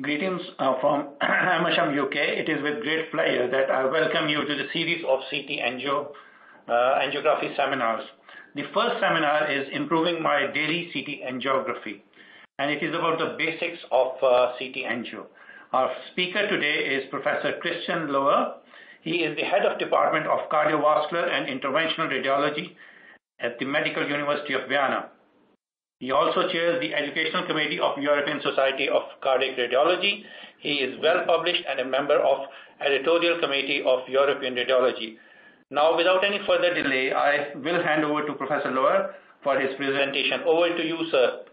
Greetings uh, from Amersham, U.K. It is with great pleasure that I welcome you to the series of CT Angio uh, angiography seminars. The first seminar is Improving My Daily CT Angiography, and it is about the basics of uh, CT angio. Our speaker today is Professor Christian Loewe. He is the Head of Department of Cardiovascular and Interventional Radiology at the Medical University of Vienna. He also chairs the Educational Committee of European Society of Cardiac Radiology. He is well-published and a member of Editorial Committee of European Radiology. Now, without any further delay, I will hand over to Professor Loewe for his presentation. Over to you, sir.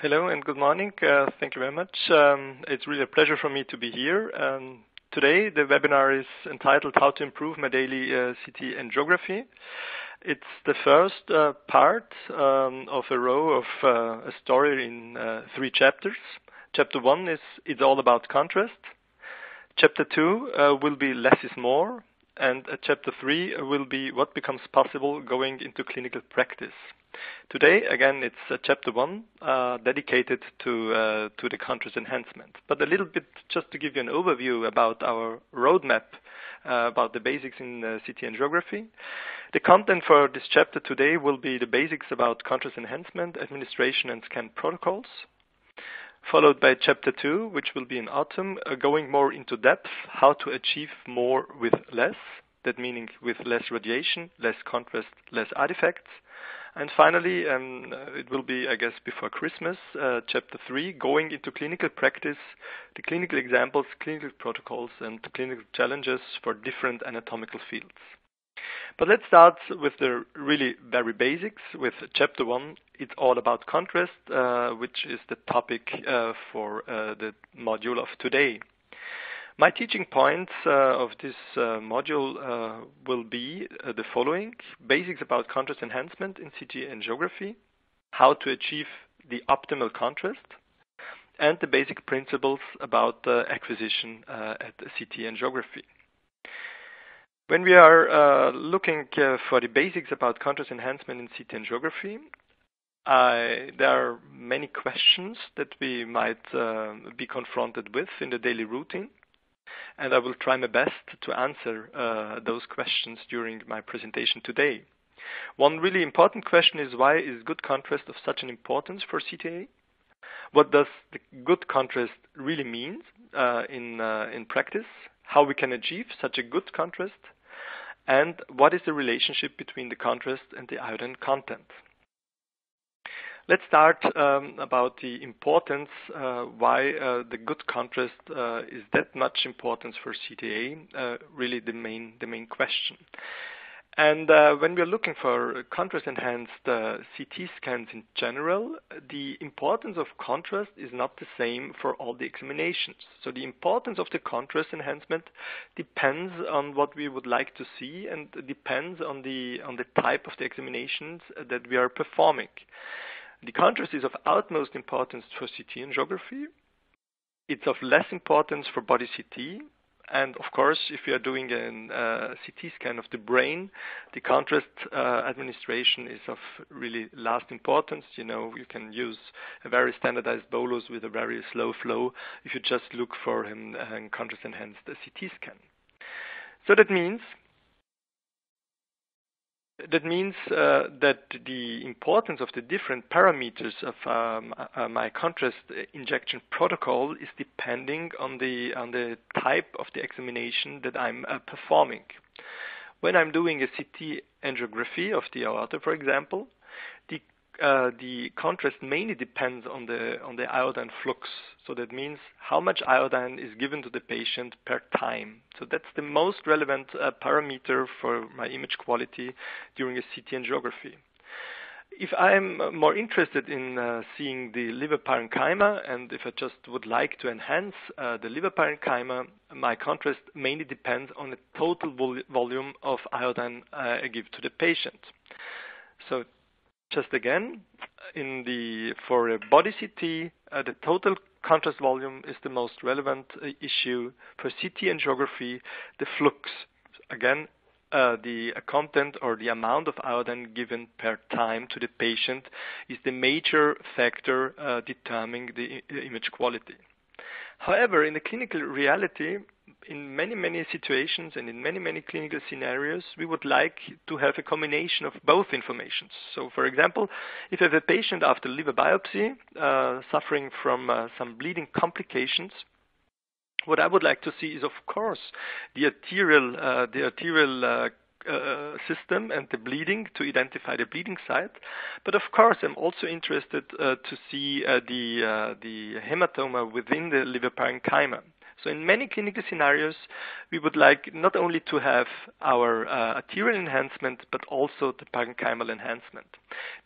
Hello and good morning. Uh, thank you very much. Um, it's really a pleasure for me to be here. Um, today, the webinar is entitled How to Improve My Daily uh, CT Angiography. It's the first uh, part um, of a row of uh, a story in uh, three chapters. Chapter one is it's all about contrast. Chapter two will be less is more, and chapter three will be what becomes possible going into clinical practice. Today, again, it's chapter one, uh, dedicated to uh, to the contrast enhancement. But a little bit just to give you an overview about our roadmap, about the basics in CT angiography. The content for this chapter today will be the basics about contrast enhancement, administration, and scan protocols. Followed by chapter two, which will be in autumn, going more into depth, how to achieve more with less. That meaning with less radiation, less contrast, less artifacts. And finally, um, uh, it will be, I guess, before Christmas, uh, chapter three, going into clinical practice, the clinical examples, clinical protocols, and clinical challenges for different anatomical fields. But let's start with the really very basics with chapter one. It's all about contrast, uh, which is the topic for the module of today. My teaching points uh, of this uh, module uh, will be the following. Basics about contrast enhancement in CT angiography, how to achieve the optimal contrast, and the basic principles about acquisition at CT angiography. When we are looking for the basics about contrast enhancement in CT angiography, there are many questions that we might be confronted with in the daily routine, and I will try my best to answer uh, those questions during my presentation today. One really important question is why is good contrast of such an importance for CTA? What does the good contrast really mean uh, in uh, in practice? How we can achieve such a good contrast? And what is the relationship between the contrast and the iodine content? Let's start um, about the importance, uh, why uh, the good contrast uh, is that much importance for CTA, really the main question. And when we are looking for contrast-enhanced CT scans in general, the importance of contrast is not the same for all the examinations. So the importance of the contrast enhancement depends on what we would like to see and depends on the type of the examinations that we are performing. The contrast is of utmost importance for CT angiography. It's of less importance for body CT. And of course, if you are doing a uh, CT scan of the brain, the contrast uh, administration is of really last importance. You know, you can use a very standardized bolus with a very slow flow if you just look for a contrast-enhanced CT scan. So that means that means uh, that the importance of the different parameters of uh, my contrast injection protocol is depending on the on the type of the examination that I'm uh, performing. When I'm doing a CT angiography of the aorta, for example, Uh, the contrast mainly depends on the iodine flux. So that means how much iodine is given to the patient per time. So that's the most relevant uh, parameter for my image quality during a CT angiography. If I'm uh, more interested in seeing the liver parenchyma, and if I just would like to enhance the liver parenchyma, my contrast mainly depends on the total volume of iodine I give to the patient. Just again, in the for a body CT, the total contrast volume is the most relevant issue. For CT angiography, the flux. Again, uh, the content or the amount of iodine given per time to the patient is the major factor uh, determining the image quality. However, in the clinical reality, in many, many situations and in many, many clinical scenarios, we would like to have a combination of both informations. So, for example, if you have a patient after liver biopsy uh, suffering from uh, some bleeding complications, what I would like to see is, of course, the arterial, uh, the arterial uh, uh, system and the bleeding to identify the bleeding site. But of course, I'm also interested uh, to see uh, the uh, the hematoma within the liver parenchyma. So in many clinical scenarios, we would like not only to have our uh, arterial enhancement, but also the parenchymal enhancement.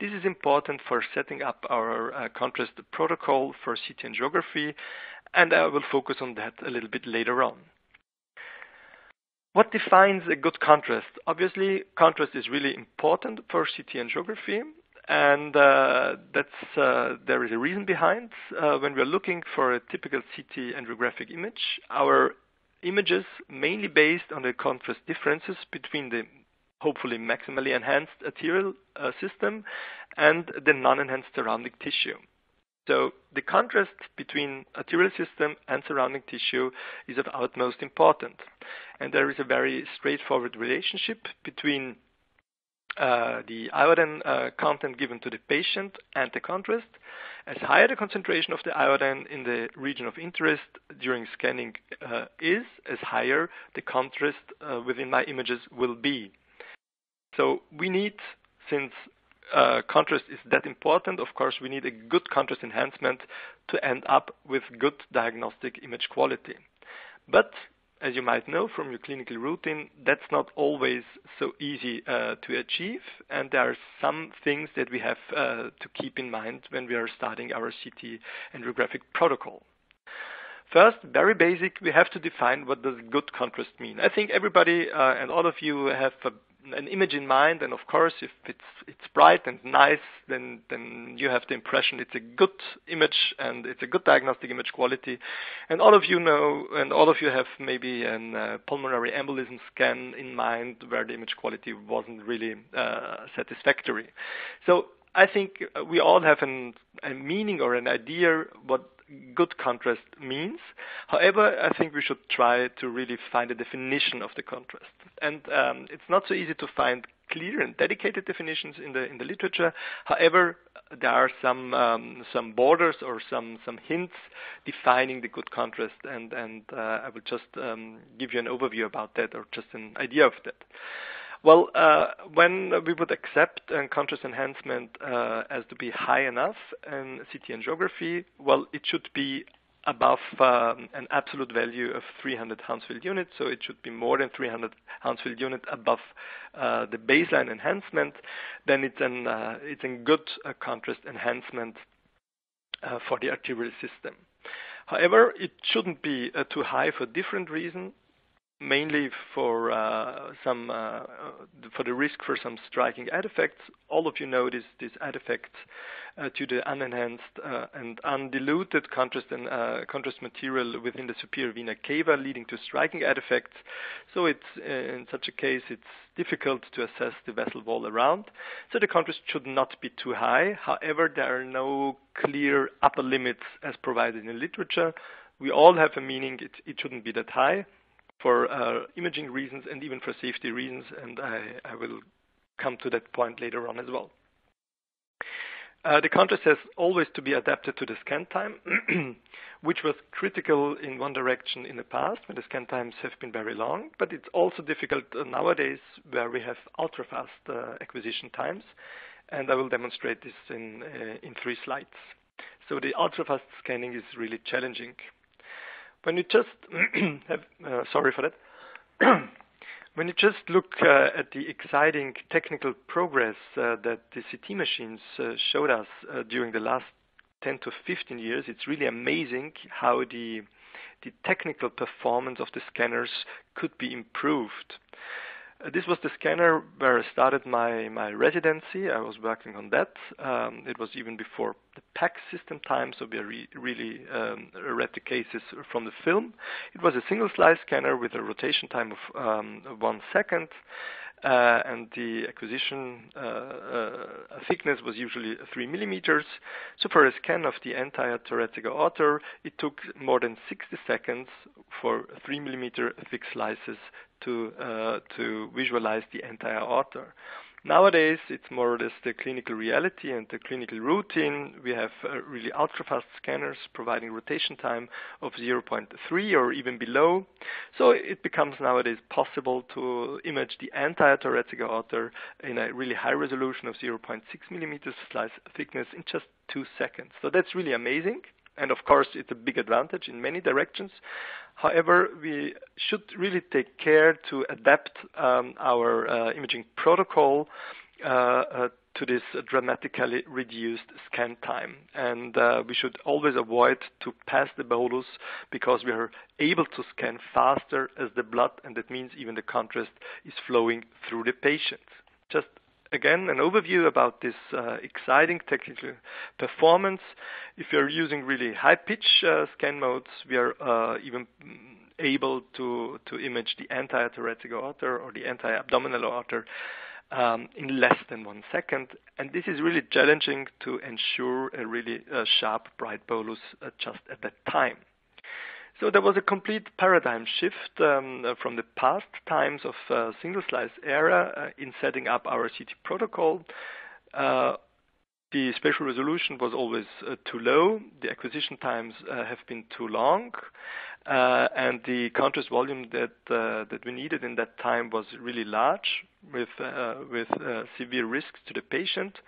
This is important for setting up our uh, contrast protocol for CT angiography, and I will focus on that a little bit later on. What defines a good contrast? Obviously, contrast is really important for CT angiography, and uh, that's uh, there is a reason behind. Uh, when we're looking for a typical CT angiographic image, our images mainly based on the contrast differences between the hopefully maximally enhanced arterial uh, system and the non-enhanced surrounding tissue. So the contrast between arterial system and surrounding tissue is of utmost importance. And there is a very straightforward relationship between uh, the iodine uh, content given to the patient and the contrast. As higher the concentration of the iodine in the region of interest during scanning uh, is, as higher the contrast uh, within my images will be. So we need, since uh, contrast is that important, of course, we need a good contrast enhancement to end up with good diagnostic image quality. But as you might know from your clinical routine, that's not always so easy uh, to achieve, and there are some things that we have uh, to keep in mind when we are starting our CT angiographic protocol. First, very basic, we have to define what does good contrast mean. I think everybody uh, and all of you have a an image in mind, and of course, if it's it's bright and nice, then then you have the impression it's a good image and it's a good diagnostic image quality. And all of you know, and all of you have maybe a uh, pulmonary embolism scan in mind where the image quality wasn't really uh, satisfactory. So I think we all have an, a meaning or an idea what good contrast means. However, I think we should try to really find a definition of the contrast. And um, it's not so easy to find clear and dedicated definitions in the in the literature. However, there are some um, some borders or some some hints defining the good contrast, and and uh, I will just um, give you an overview about that or just an idea of that. Well, uh, when we would accept a contrast enhancement uh, as to be high enough in CT angiography, well, it should be above um, an absolute value of 300 Hounsfield units, so it should be more than 300 Hounsfield units above uh, the baseline enhancement. Then it's an uh, it's a good uh, contrast enhancement uh, for the arterial system. However, it shouldn't be too high for different reasons mainly for uh, some uh, for the risk for some striking artifacts. All of you know this this artifact uh, to the unenhanced uh, and undiluted contrast and uh, contrast material within the superior vena cava, leading to striking artifacts. So it's uh, in such a case it's difficult to assess the vessel wall around. So the contrast should not be too high. However, there are no clear upper limits as provided in the literature. We all have a meaning. It, it shouldn't be that high for uh, imaging reasons and even for safety reasons, and I, I will come to that point later on as well. Uh, the contrast has always to be adapted to the scan time, which was critical in one direction in the past when the scan times have been very long, but it's also difficult nowadays where we have ultra-fast uh, acquisition times, and I will demonstrate this in, uh, in three slides. So the ultra-fast scanning is really challenging. When you just have, uh, sorry for that. when you just look uh, at the exciting technical progress uh, that the CT machines uh, showed us uh, during the last 10 to 15 years, it's really amazing how the the technical performance of the scanners could be improved. Uh, this was the scanner where I started my, my residency. I was working on that. Um, it was even before the PACS system time, so we re- really um, read the cases from the film. It was a single slice scanner with a rotation time of um, one second. Uh, and the acquisition uh, uh, thickness was usually 3 millimeters. So for a scan of the entire thoracic aorta, it took more than 60 seconds for 3 millimeter thick slices to uh, to visualize the entire aorta. Nowadays, it's more or less the clinical reality and the clinical routine. We have uh, really ultra-fast scanners providing rotation time of 0.3 or even below. So it becomes nowadays possible to image the entire thoracic aorta in a really high resolution of 0.6 millimeters slice thickness in just two seconds. So that's really amazing. And of course, it's a big advantage in many directions. However, we should really take care to adapt um, our uh, imaging protocol uh, uh, to this dramatically reduced scan time. And uh, we should always avoid to pass the bolus because we are able to scan faster as the blood, and that means even the contrast is flowing through the patient. Just again, an overview about this uh, exciting technical performance. If you're using really high pitch uh, scan modes, we are uh, even able to, to image the entire thoracic aorta or the entire abdominal aorta um, in less than one second. And this is really challenging to ensure a really uh, sharp, bright bolus uh, just at that time. So there was a complete paradigm shift um, from the past times of uh, single slice era uh, in setting up our CT protocol. Uh, the spatial resolution was always uh, too low. The acquisition times uh, have been too long, uh, and the contrast volume that that we needed in that time was really large, with with severe risks to the patient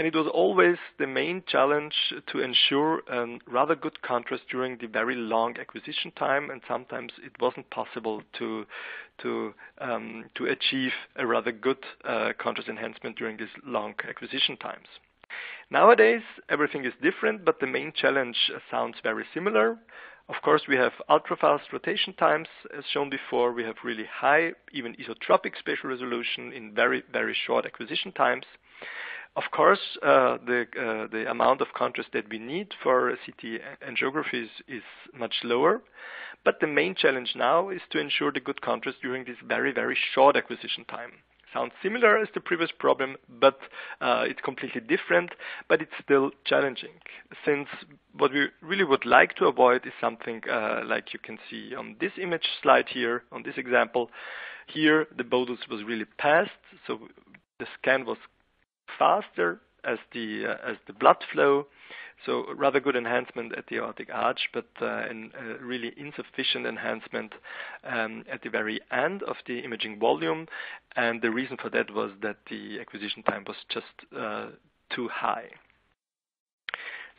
and it was always the main challenge to ensure a rather good contrast during the very long acquisition time, and sometimes it wasn't possible to to um, to achieve a rather good uh, contrast enhancement during these long acquisition times. Nowadays, everything is different, but the main challenge sounds very similar. Of course, we have ultra-fast rotation times, as shown before. We have really high, even isotropic spatial resolution in very, very short acquisition times. Of course, uh, the uh, the amount of contrast that we need for CT angiographies is much lower, but the main challenge now is to ensure the good contrast during this very very short acquisition time. Sounds similar as the previous problem, but uh, it's completely different, but it's still challenging. Since what we really would like to avoid is something uh, like you can see on this image slide here, on this example. Here, the bolus was really passed, so the scan was faster as the uh, as the blood flow. So rather good enhancement at the aortic arch, but uh, an, uh, really insufficient enhancement um, at the very end of the imaging volume. And the reason for that was that the acquisition time was just uh, too high.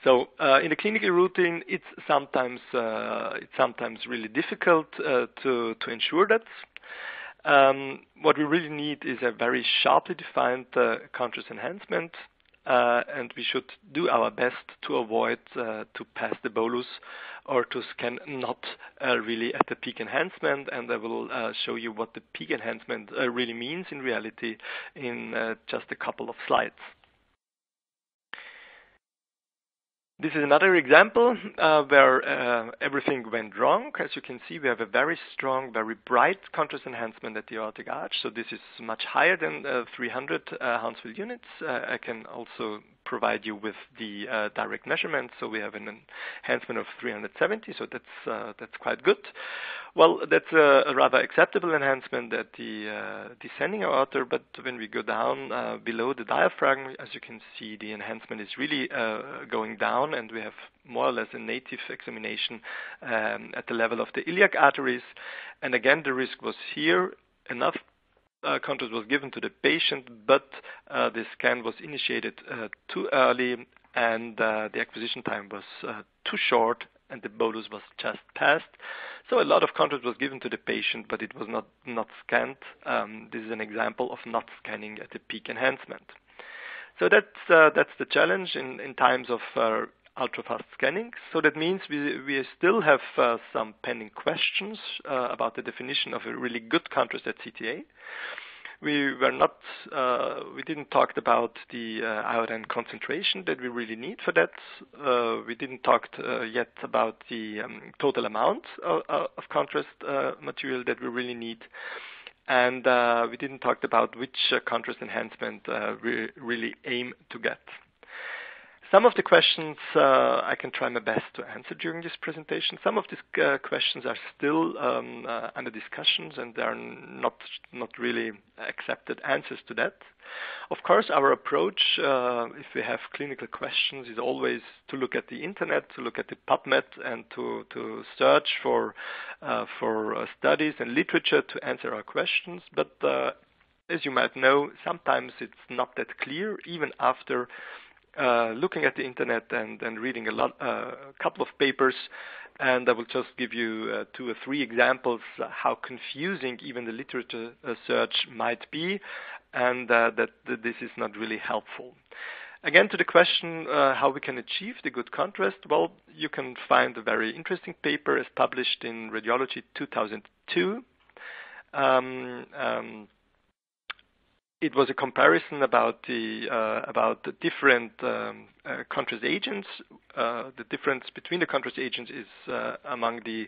So uh, in the clinical routine, it's sometimes uh, it's sometimes really difficult uh, to to ensure that. Um, what we really need is a very sharply defined uh, contrast enhancement, uh, and we should do our best to avoid uh, to pass the bolus or to scan not uh, really at the peak enhancement. And I will uh, show you what the peak enhancement uh, really means in reality in just a couple of slides. This is another example uh, where uh, everything went wrong. As you can see, we have a very strong, very bright contrast enhancement at the aortic arch. So this is much higher than uh, 300 uh, Hounsfield units. Uh, I can also provide you with the uh, direct measurement. So we have an enhancement of 370, so that's uh, that's quite good. Well, that's a, a rather acceptable enhancement at the uh, descending aorta, but when we go down uh, below the diaphragm, as you can see, the enhancement is really uh, going down, and we have more or less a native examination um, at the level of the iliac arteries. And again, the risk was here enough uh, contrast was given to the patient, but uh, the scan was initiated uh, too early and uh, the acquisition time was uh, too short and the bolus was just passed. So a lot of contrast was given to the patient, but it was not, not scanned. Um, this is an example of not scanning at the peak enhancement. So that's, uh, that's the challenge in, in times of ultra-fast scanning. So that means we, we still have uh, some pending questions uh, about the definition of a really good contrast at CTA. We were not, uh, we didn't talk about the uh, iodine concentration that we really need for that. Uh, we didn't talk yet about the um, total amount of, of contrast material that we really need and uh, we didn't talk about which uh, contrast enhancement uh, we really aim to get. Some of the questions uh, I can try my best to answer during this presentation. Some of these uh, questions are still um, uh, under discussions and there are not, not really accepted answers to that. Of course, our approach, uh, if we have clinical questions, is always to look at the internet, to look at the PubMed, and to, to search for, uh, for uh, studies and literature to answer our questions. But as you might know, sometimes it's not that clear, even after uh, looking at the internet and, and reading a, lot, uh, a couple of papers, and I will just give you uh, two or three examples how confusing even the literature uh, search might be, and uh, that, that, this is not really helpful. Again, to the question how we can achieve the good contrast, well, you can find a very interesting paper as published in Radiology 2002. Um, um, it was a comparison about the uh, about the different um, uh, contrast agents. Uh, the difference between the contrast agents is uh, among the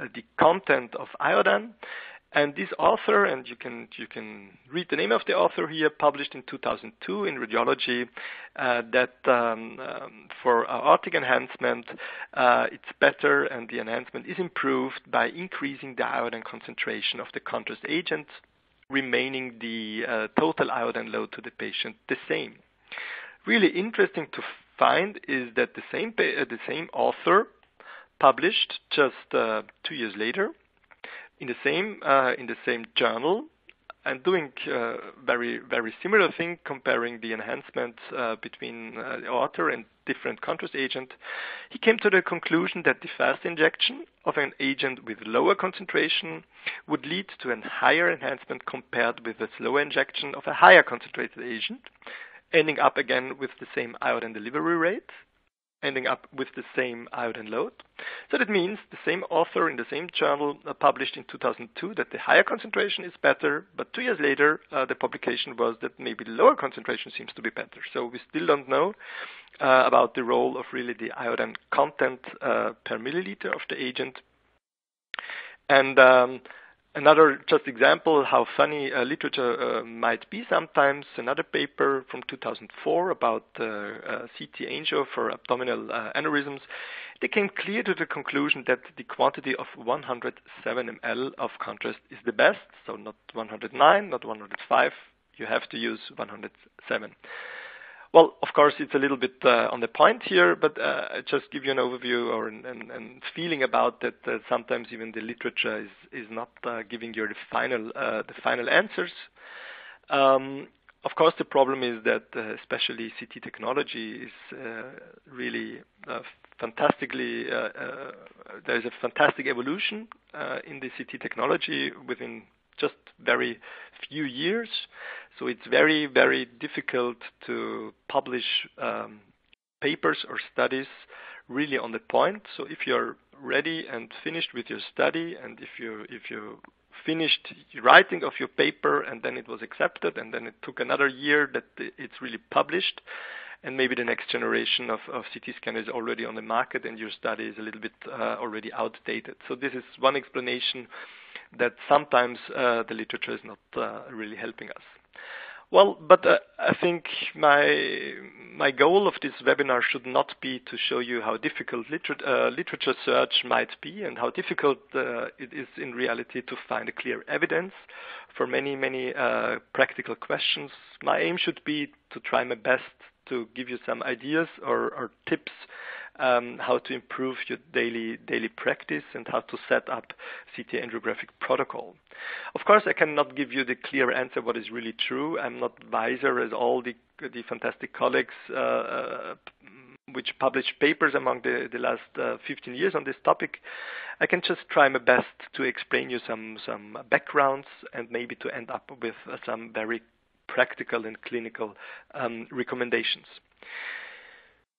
uh, the content of iodine. And this author, and you can you can read the name of the author here, published in 2002 in Radiology, uh, that um, um, for aortic enhancement, it's better, and the enhancement is improved by increasing the iodine concentration of the contrast agent remaining the uh, total iodine load to the patient the same. Really interesting to find is that the same uh, the same author published just uh, two years later in the same in the same journal and doing uh, very very similar thing, comparing the enhancement uh, between uh, the author and different contrast agent, he came to the conclusion that the fast injection of an agent with lower concentration would lead to a higher enhancement compared with the slower injection of a higher concentrated agent, ending up again with the same iodine delivery rate ending up with the same iodine load. So that means the same author in the same journal uh, published in 2002 that the higher concentration is better, but two years later uh, the publication was that maybe the lower concentration seems to be better. So we still don't know uh, about the role of really the iodine content uh, per milliliter of the agent. And um, Another just example how funny uh, literature uh, might be sometimes. Another paper from 2004 about uh, uh CT angio for abdominal uh, aneurysms. They came clear to the conclusion that the quantity of 107 ml of contrast is the best. So not 109, not 105. You have to use 107. Well, of course, it's a little bit uh, on the point here, but uh, just give you an overview or an, an, an feeling about that. Uh, sometimes even the literature is is not uh, giving you the final uh, the final answers. Um, of course, the problem is that uh, especially CT technology is really fantastically there is a fantastic evolution in the CT technology within just very few years. So it's very, very difficult to publish um, papers or studies really on the point. So if you're ready and finished with your study, and if you if you finished writing of your paper and then it was accepted, and then it took another year that it's really published, and maybe the next generation of, of CT scan is already on the market, and your study is a little bit uh, already outdated. So this is one explanation that sometimes uh, the literature is not uh, really helping us. Well, but uh, I think my my goal of this webinar should not be to show you how difficult liter uh, literature search might be and how difficult uh, it is in reality to find a clear evidence for many many uh, practical questions. My aim should be to try my best to give you some ideas or, or tips um, how to improve your daily daily practice and how to set up CT angiographic protocol. Of course, I cannot give you the clear answer what is really true. I'm not wiser as all the the fantastic colleagues uh, uh, which published papers among the, the last uh, 15 years on this topic. I can just try my best to explain you some some backgrounds and maybe to end up with uh, some very practical and clinical um, recommendations.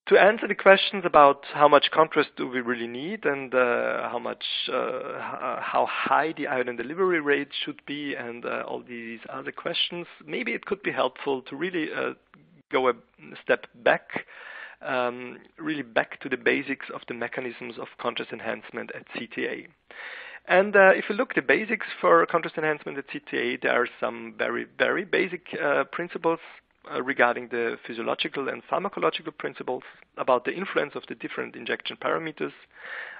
to answer the questions about how much contrast do we really need and uh, how much, uh, how high the iodine delivery rate should be, and uh, all these other questions, maybe it could be helpful to really uh, go a step back, um, really back to the basics of the mechanisms of contrast enhancement at CTA. And uh, if you look at the basics for contrast enhancement at CTA, there are some very, very basic uh, principles uh, regarding the physiological and pharmacological principles, about the influence of the different injection parameters,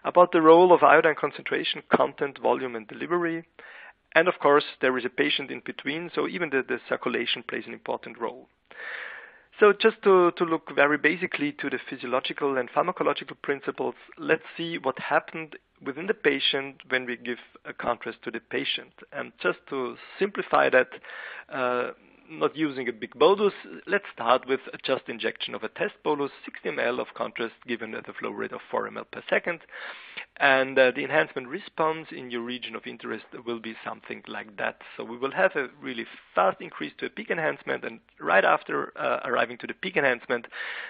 about the role of iodine concentration, content, volume, and delivery. And of course, there is a patient in between, so even the, the circulation plays an important role. So just to, to look very basically to the physiological and pharmacological principles, let's see what happened within the patient when we give a contrast to the patient. And just to simplify that, uh, not using a big bolus, let's start with just injection of a test bolus, 60 ml of contrast given at a flow rate of 4 ml per second. And uh, the enhancement response in your region of interest will be something like that. So we will have a really fast increase to a peak enhancement, and right after uh, arriving to the peak enhancement,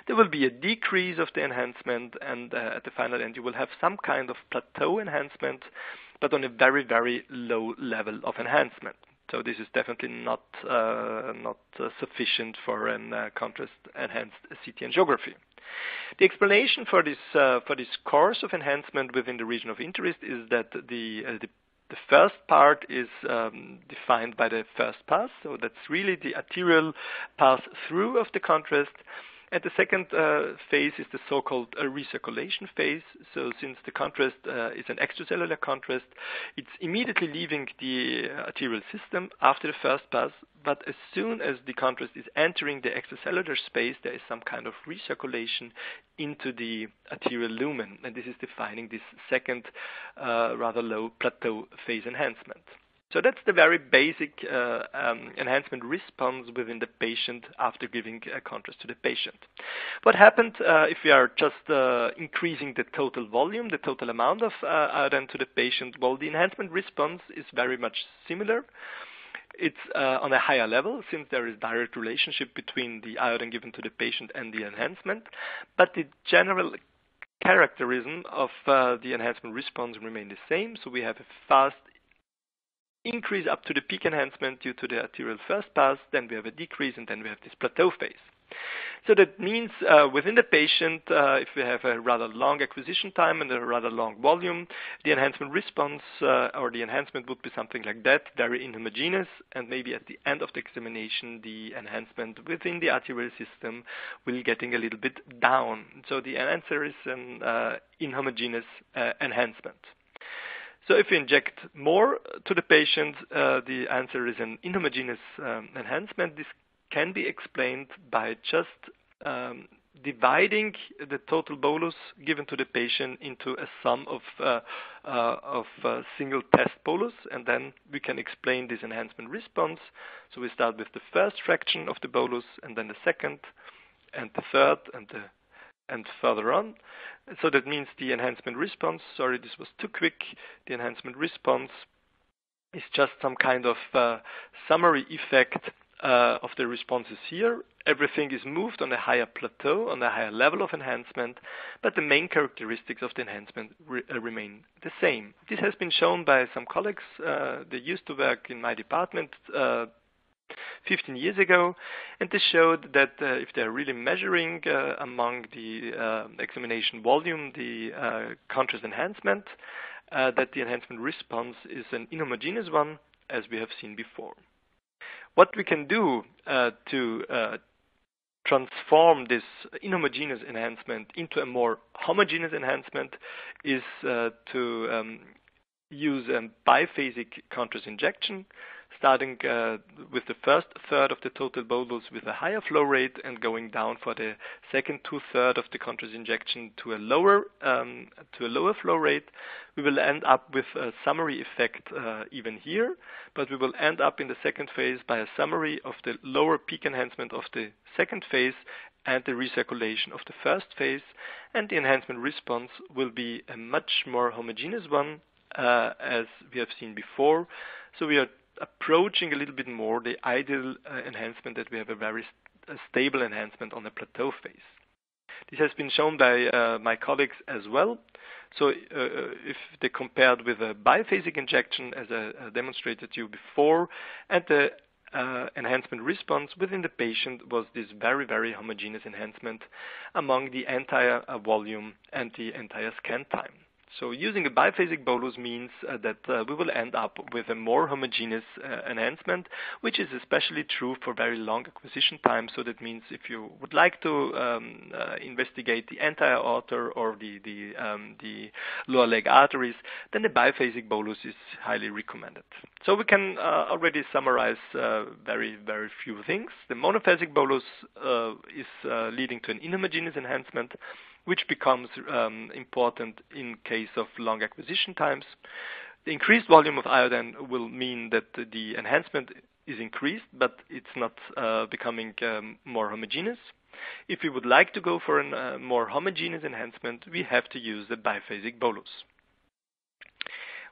there will be a decrease of the enhancement, and uh, at the final end, you will have some kind of plateau enhancement, but on a very, very low level of enhancement. So this is definitely not uh, not uh, sufficient for an uh, contrast enhanced CT angiography. The explanation for this uh, for this course of enhancement within the region of interest is that the uh, the the first part is um, defined by the first pass, so that's really the arterial pass through of the contrast, and the second uh, phase is the so-called uh, recirculation phase. So since the contrast uh, is an extracellular contrast, it's immediately leaving the uh, arterial system after the first pass. But as soon as the contrast is entering the extracellular space, there is some kind of recirculation into the arterial lumen, and this is defining this second, uh, rather low plateau phase enhancement. So that's the very basic uh, um, enhancement response within the patient after giving a contrast to the patient. What happened uh, if we are just uh, increasing the total volume, the total amount of uh, iodine to the patient? Well, the enhancement response is very much similar. It's uh, on a higher level since there is direct relationship between the iodine given to the patient and the enhancement, but the general characterism of uh, the enhancement response remain the same. So we have a fast increase up to the peak enhancement due to the arterial first pass, then we have a decrease, and then we have this plateau phase. So that means uh, within the patient, uh, if we have a rather long acquisition time and a rather long volume, the enhancement response uh, or the enhancement would be something like that, very inhomogeneous, and maybe at the end of the examination, the enhancement within the arterial system will getting a little bit down. So the answer is an uh, inhomogeneous uh, enhancement. So if we inject more to the patient, uh, the answer is an inhomogeneous um, enhancement. This can be explained by just um, dividing the total bolus given to the patient into a sum of uh, uh, of uh, single test bolus, and then we can explain this enhancement response. So we start with the first fraction of the bolus, and then the second, and the third, and the and further on. So that means the enhancement response, sorry, this was too quick. The enhancement response is just some kind of uh, summary effect uh, of the responses here. Everything is moved on a higher plateau, on a higher level of enhancement, but the main characteristics of the enhancement re- uh, remain the same. This has been shown by some colleagues. Uh, they used to work in my department uh, 15 years ago, and this showed that uh, if they're really measuring uh, among the uh, examination volume the uh, contrast enhancement, uh, that the enhancement response is an inhomogeneous one, as we have seen before. What we can do uh, to transform this inhomogeneous enhancement into a more homogeneous enhancement is to um, use a biphasic contrast injection starting uh, with the first third of the total bolus with a higher flow rate and going down for the second two-third of the contrast injection to a lower um, to a lower flow rate. We will end up with a summary effect uh, even here, but we will end up in the second phase by a summary of the lower peak enhancement of the second phase and the recirculation of the first phase, and the enhancement response will be a much more homogeneous one, uh, as we have seen before. So we are approaching a little bit more the ideal uh, enhancement that we have a very st- a stable enhancement on the plateau phase. This has been shown by uh, my colleagues as well. So uh, if they compared with a biphasic injection, as I demonstrated to you before, and the uh, enhancement response within the patient was this very, very homogeneous enhancement among the entire uh, volume and the entire scan time. So using a biphasic bolus means uh, that uh, we will end up with a more homogeneous uh, enhancement, which is especially true for very long acquisition time. So that means if you would like to um, uh, investigate the entire aorta or the the, um, the lower leg arteries, then the biphasic bolus is highly recommended. So we can uh, already summarize uh, very very few things. The monophasic bolus is leading to an inhomogeneous enhancement which becomes um, important in case of long acquisition times. The increased volume of iodine will mean that the enhancement is increased, but it's not uh, becoming um, more homogeneous. If we would like to go for a uh, more homogeneous enhancement, we have to use the biphasic bolus.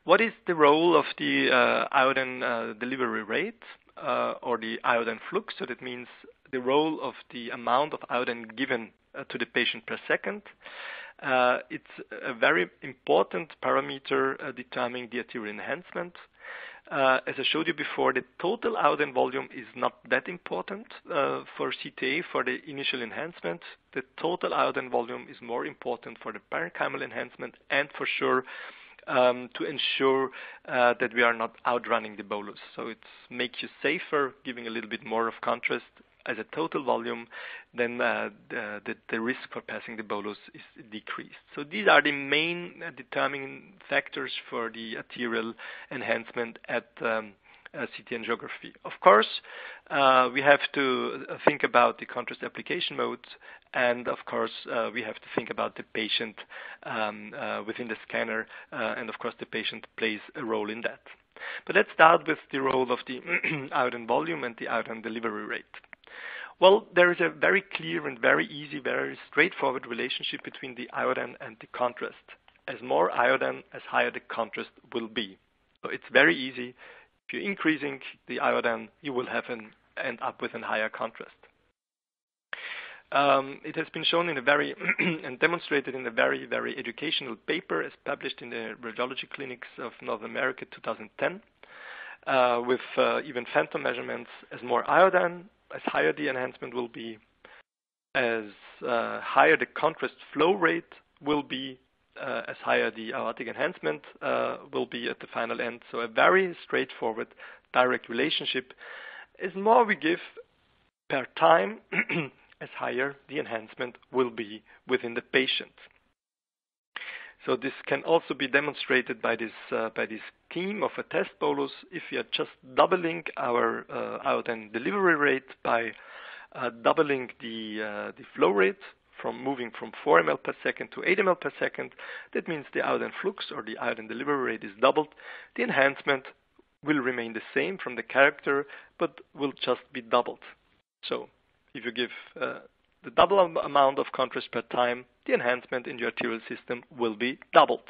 What is the role of the uh, iodine uh, delivery rate uh, or the iodine flux? So that means the role of the amount of iodine given uh, to the patient per second. Uh, it's a very important parameter uh, determining the arterial enhancement. Uh, as I showed you before, the total iodine volume is not that important uh, for CTA for the initial enhancement. The total iodine volume is more important for the parenchymal enhancement and for sure um, to ensure uh, that we are not outrunning the bolus. So it makes you safer, giving a little bit more of contrast as a total volume, then uh, the, the, risk for passing the bolus is decreased. So these are the main determining factors for the arterial enhancement at um, uh, CT angiography. Of course, uh, we have to think about the contrast application modes, and of course, uh, we have to think about the patient um, uh, within the scanner, uh, and of course, the patient plays a role in that. But let's start with the role of the iodine volume and the iodine delivery rate. Well, there is a very clear and very easy, very straightforward relationship between the iodine and the contrast. As more iodine, as higher the contrast will be. So it's very easy. If you're increasing the iodine, you will have an, end up with a higher contrast. Um, it has been shown in a very and demonstrated in a very, very educational paper as published in the Radiology Clinics of North America 2010 uh, with uh, even phantom measurements as more iodine, as higher the enhancement will be, as uh, higher the contrast flow rate will be, uh, as higher the aortic enhancement uh, will be at the final end. So a very straightforward direct relationship. As more we give per time, as higher the enhancement will be within the patient. So this can also be demonstrated by this uh, by this scheme of a test bolus. If we are just doubling our uh, iodine delivery rate by uh, doubling the uh, the flow rate from moving from 4 ml per second to 8 ml per second, that means the iodine flux or the iodine delivery rate is doubled. The enhancement will remain the same from the character, but will just be doubled. So if you give uh, the double amount of contrast per time, the enhancement in your arterial system will be doubled.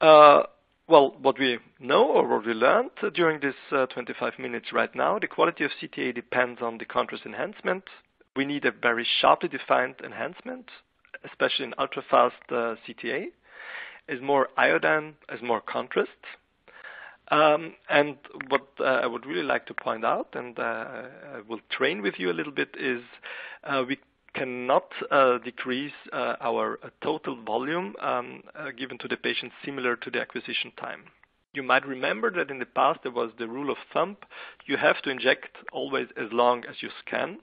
Uh, well, what we know or what we learned during this uh, 25 minutes right now, the quality of CTA depends on the contrast enhancement. We need a very sharply defined enhancement, especially in ultra-fast uh, CTA, as more iodine, as more contrast. Um, and what uh, I would really like to point out, and uh, I will train with you a little bit, is uh, we cannot uh, decrease uh, our uh, total volume um, given to the patient similar to the acquisition time. You might remember that in the past there was the rule of thumb, you have to inject always as long as you scan.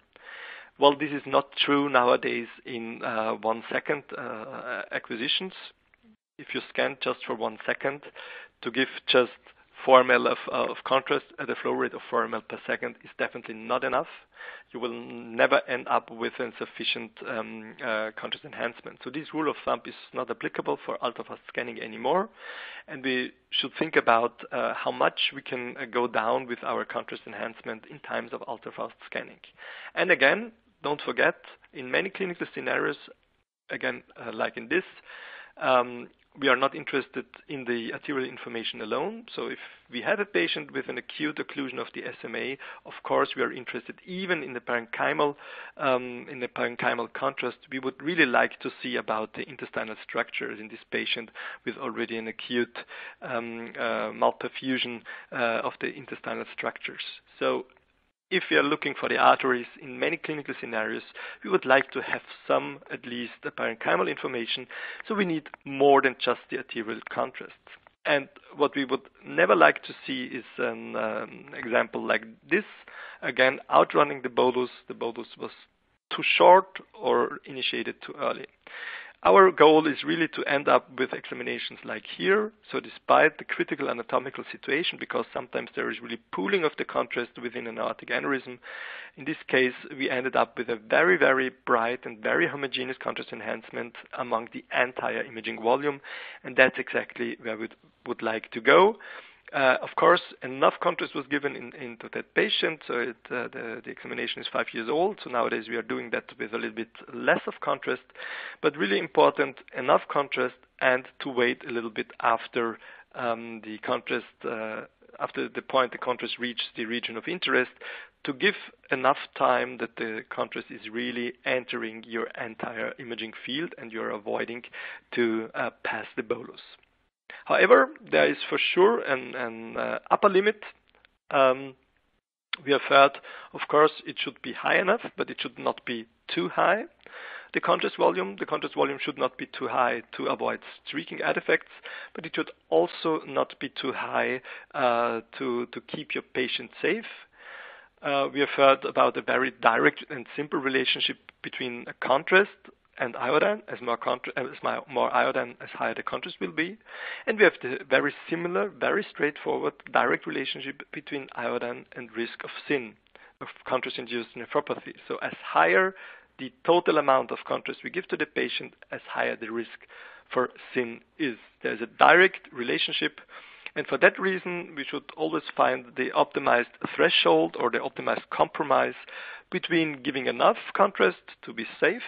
Well, this is not true nowadays in one second acquisitions. If you scan just for one second, to give just 4 ml of, uh, contrast at a flow rate of 4 ml per second is definitely not enough. You will never end up with a sufficient um, uh, contrast enhancement. So this rule of thumb is not applicable for ultrafast scanning anymore, and we should think about uh, how much we can uh, go down with our contrast enhancement in times of ultrafast scanning. And again, don't forget, in many clinical scenarios, again, uh, like in this, um, we are not interested in the arterial information alone. So if we have a patient with an acute occlusion of the SMA, of course we are interested even in the parenchymal, um, in the parenchymal contrast. We would really like to see about the intestinal structures in this patient with already an acute um, uh, malperfusion uh, of the intestinal structures. So if we are looking for the arteries in many clinical scenarios, we would like to have some, at least, parenchymal information, so we need more than just the arterial contrast. And what we would never like to see is an um, example like this. Again, outrunning the bolus, the bolus was too short or initiated too early. Our goal is really to end up with examinations like here. So despite the critical anatomical situation, because sometimes there is really pooling of the contrast within an aortic aneurysm, in this case, we ended up with a very, very bright and very homogeneous contrast enhancement among the entire imaging volume. And that's exactly where we would, would like to go. Uh, of course, enough contrast was given in, into that patient, so it, uh, the, the, examination is five years old. So nowadays we are doing that with a little bit less of contrast, but really important, enough contrast, and to wait a little bit after um, the contrast, uh, after the point the contrast reaches the region of interest, to give enough time that the contrast is really entering your entire imaging field and you're avoiding to uh, pass the bolus. However, there is for sure an, an uh, upper limit. Um, we have heard, of course, it should be high enough, but it should not be too high. The contrast volume, the contrast volume should not be too high to avoid streaking artifacts, but it should also not be too high uh, to, to keep your patient safe. Uh, we have heard about a very direct and simple relationship between a contrast and iodine, as more, contra- uh, as more iodine, as higher the contrast will be. And we have the very similar, very straightforward, direct relationship between iodine and risk of CIN, of contrast-induced nephropathy. So as higher the total amount of contrast we give to the patient, as higher the risk for CIN is. There's a direct relationship. And for that reason, we should always find the optimized threshold or the optimized compromise between giving enough contrast to be safe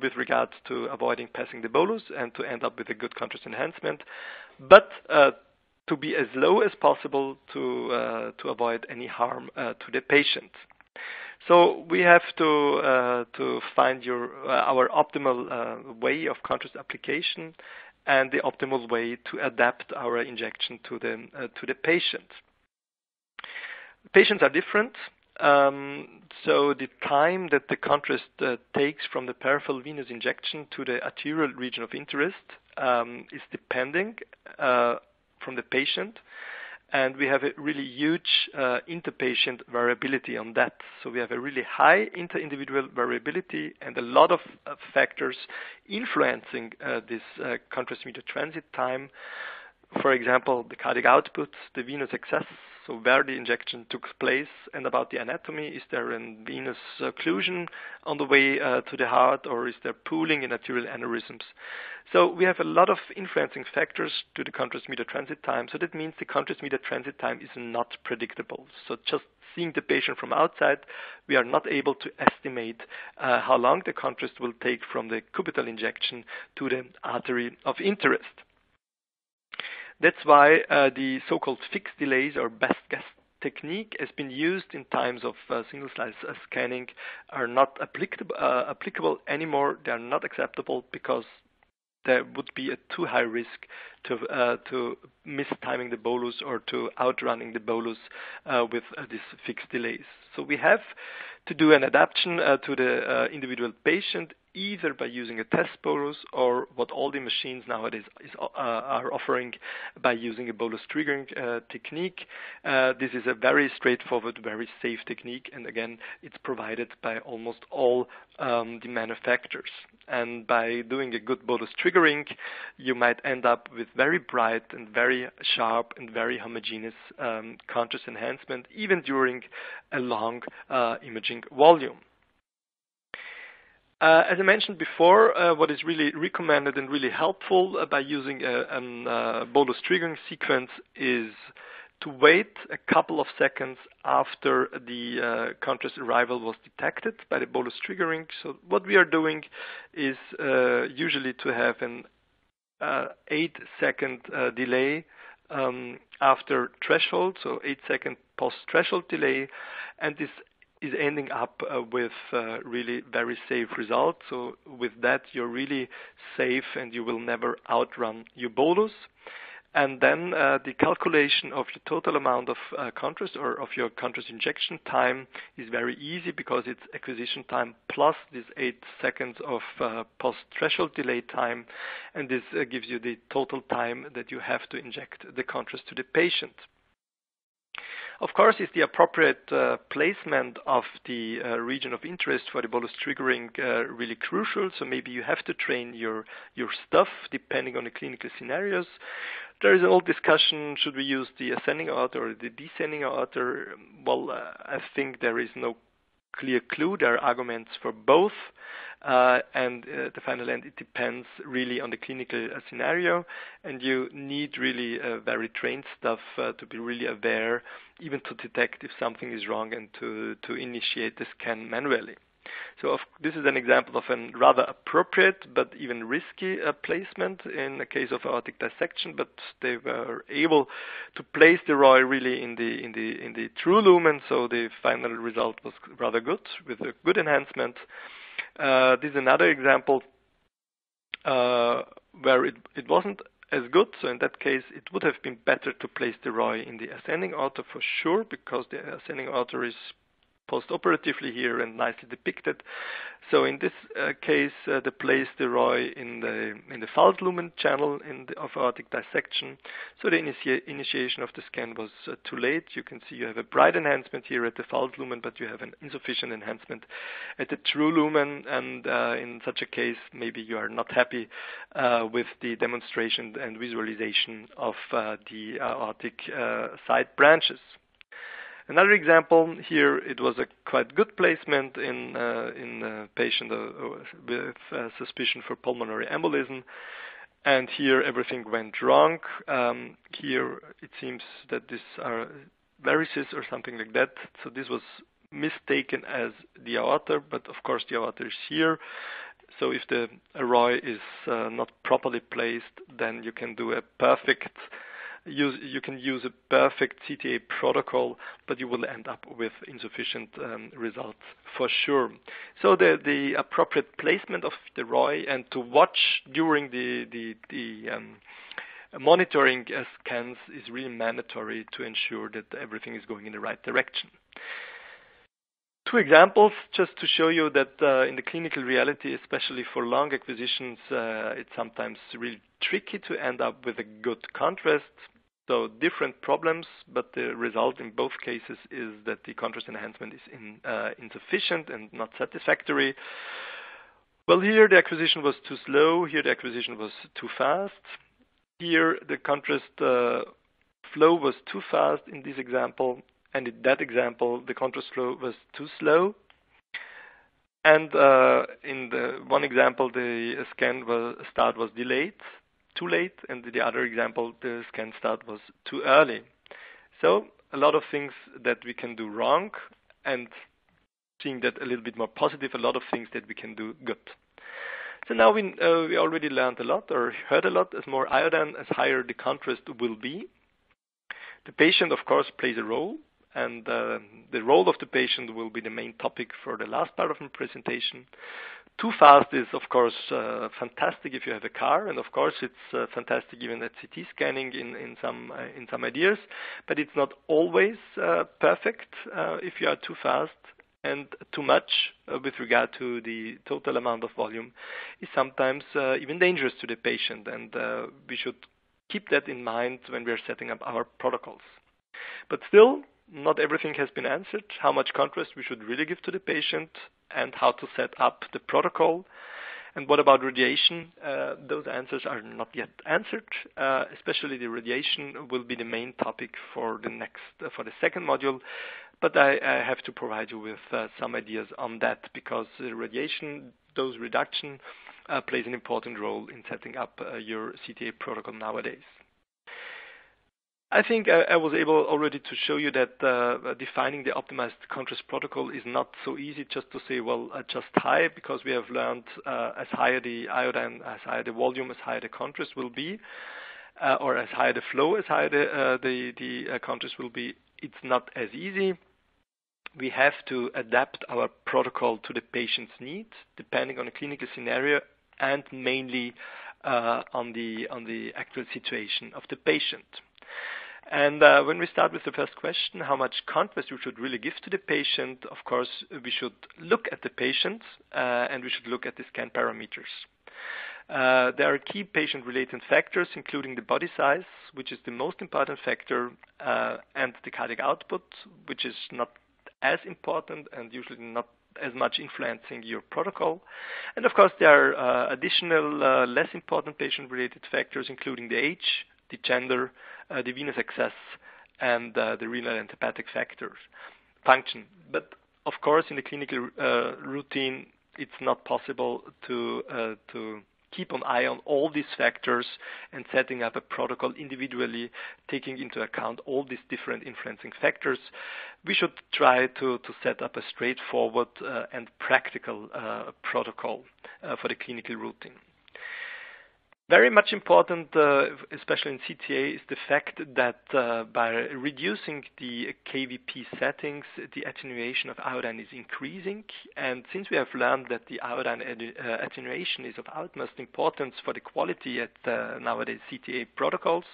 with regards to avoiding passing the bolus and to end up with a good contrast enhancement, but uh, to be as low as possible to uh, to avoid any harm uh, to the patient. So we have to uh, to find your uh, our optimal uh, way of contrast application and the optimal way to adapt our injection to the to the patient. Patients are different. Um, so the time that the contrast uh, takes from the peripheral venous injection to the arterial region of interest um, is depending uh, from the patient, and we have a really huge uh, interpatient variability on that. So we have a really high inter-individual variability and a lot of uh, factors influencing uh, this uh, contrast media transit time. For example, the cardiac output, the venous access so where the injection took place and about the anatomy. Is there a venous occlusion on the way uh, to the heart or is there pooling in arterial aneurysms? So we have a lot of influencing factors to the contrast media transit time. So that means the contrast media transit time is not predictable. So just seeing the patient from outside, we are not able to estimate uh, how long the contrast will take from the cubital injection to the artery of interest. That's why uh, the so-called fixed delays or best guess technique has been used in times of uh, single slice uh, scanning are not applicable, uh, applicable anymore. They are not acceptable because there would be a too high risk to uh, to mistiming the bolus or to outrunning the bolus uh, with uh, these fixed delays. So we have to do an adaptation uh, to the uh, individual patient either by using a test bolus or what all the machines nowadays is, uh, are offering by using a bolus triggering uh, technique. Uh, this is a very straightforward, very safe technique, and again, it's provided by almost all um, the manufacturers. And by doing a good bolus triggering, you might end up with very bright and very sharp and very homogeneous um, contrast enhancement, even during a long uh, imaging volume. Uh, as I mentioned before, uh, what is really recommended and really helpful uh, by using a, a uh, bolus triggering sequence is to wait a couple of seconds after the uh, contrast arrival was detected by the bolus triggering. So what we are doing is uh, usually to have an uh, 8 second uh, delay um, after threshold, so 8 second post threshold delay, and this is ending up uh, with uh, really very safe results. So with that, you're really safe and you will never outrun your bolus. And then uh, the calculation of the total amount of uh, contrast or of your contrast injection time is very easy because it's acquisition time plus this 8 seconds of uh, post-threshold delay time, and this uh, gives you the total time that you have to inject the contrast to the patient. Of course, is the appropriate uh, placement of the uh, region of interest for the bolus triggering uh, really crucial. So maybe you have to train your your stuff depending on the clinical scenarios. There is an old discussion: should we use the ascending aorta or the descending aorta? Well, I think there is no clear clue. There are arguments for both, uh, and uh, the final end it depends really on the clinical uh, scenario, and you need really uh, very trained staff uh, to be really aware, even to detect if something is wrong and to to initiate the scan manually. So this is an example of a rather appropriate but even risky uh, placement in the case of aortic dissection, but they were able to place the ROI really in the in the in the true lumen, so the final result was rather good with a good enhancement. Uh, this is another example uh, where it, it wasn't as good. So in that case, it would have been better to place the ROI in the ascending aorta for sure, because the ascending aorta is post-operatively here and nicely depicted. So in this uh, case, uh, place the ROI in the in the false lumen channel in the, of aortic dissection. So the initia- initiation of the scan was uh, too late. You can see you have a bright enhancement here at the false lumen, but you have an insufficient enhancement at the true lumen. And uh, in such a case, maybe you are not happy uh, with the demonstration and visualization of uh, the aortic side branches. Another example here, it was a quite good placement in uh, in a patient uh, with uh, suspicion for pulmonary embolism, and here everything went wrong. Um, here it seems that these are varices or something like that. So this was mistaken as the aorta, but of course the aorta is here. So if the ROI is uh, not properly placed, then you can do a perfect use, you can use a perfect CTA protocol, but you will end up with insufficient um, results for sure. So the, the appropriate placement of the ROI and to watch during the, the, the um, monitoring uh, scans is really mandatory to ensure that everything is going in the right direction. Two examples just to show you that uh, in the clinical reality, especially for long acquisitions, uh, it's sometimes really tricky to end up with a good contrast. So different problems, but the result in both cases is that the contrast enhancement is in, uh, insufficient and not satisfactory. Well, here the acquisition was too slow. Here the acquisition was too fast. Here the contrast uh, flow was too fast in this example, and in that example the contrast flow was too slow. And uh, in the one example, the scan was, start was delayed too late, and the other example, the scan start was too early. So a lot of things that we can do wrong, and seeing that a little bit more positive, a lot of things that we can do good. So now we, uh, we already learned a lot or heard a lot. As more iodine, as higher the contrast will be. The patient, of course, plays a role, and uh, the role of the patient will be the main topic for the last part of my presentation. Too fast is, of course, uh, fantastic if you have a car, and of course, it's uh, fantastic even at CT scanning in in some uh, in some ideas. But it's not always uh, perfect uh, if you are too fast and too much uh, with regard to the total amount of volume is sometimes even dangerous to the patient, and we should keep that in mind when we are setting up our protocols. But still, not everything has been answered. How much contrast we should really give to the patient, and how to set up the protocol. And what about radiation? Uh, those answers are not yet answered. Uh, especially the radiation will be the main topic for the next, uh, for the second module. But I, I have to provide you with uh, some ideas on that because radiation dose reduction uh, plays an important role in setting up uh, your CTA protocol nowadays. I think I, was able already to show you that uh, defining the optimized contrast protocol is not so easy just to say, well, adjust high, because we have learned uh, as higher the iodine, as higher the volume, as higher the contrast will be, uh, or as higher the flow, as higher the, uh, uh, contrast will be. It's not as easy. We have to adapt our protocol to the patient's needs, depending on the clinical scenario and mainly uh, on the on the actual situation of the patient. And uh, when we start with the first question, how much contrast we should really give to the patient, of course, we should look at the patient uh, and we should look at the scan parameters. Uh, there are key patient-related factors, including the body size, which is the most important factor, uh, and the cardiac output, which is not as important and usually not as much influencing your protocol. And of course, there are uh, additional uh, less important patient-related factors, including the age, the gender, uh, the venous access, and uh, the renal and hepatic factors function. But of course, in the clinical uh, routine, it's not possible to uh, to keep an eye on all these factors and setting up a protocol individually, taking into account all these different influencing factors. We should try to, to set up a straightforward uh, and practical uh, protocol uh, for the clinical routine. Very much important, uh, especially in CTA, is the fact that uh, by reducing the KVP settings, the attenuation of iodine is increasing. And since we have learned that the iodine uh, attenuation is of utmost importance for the quality at uh, nowadays CTA protocols,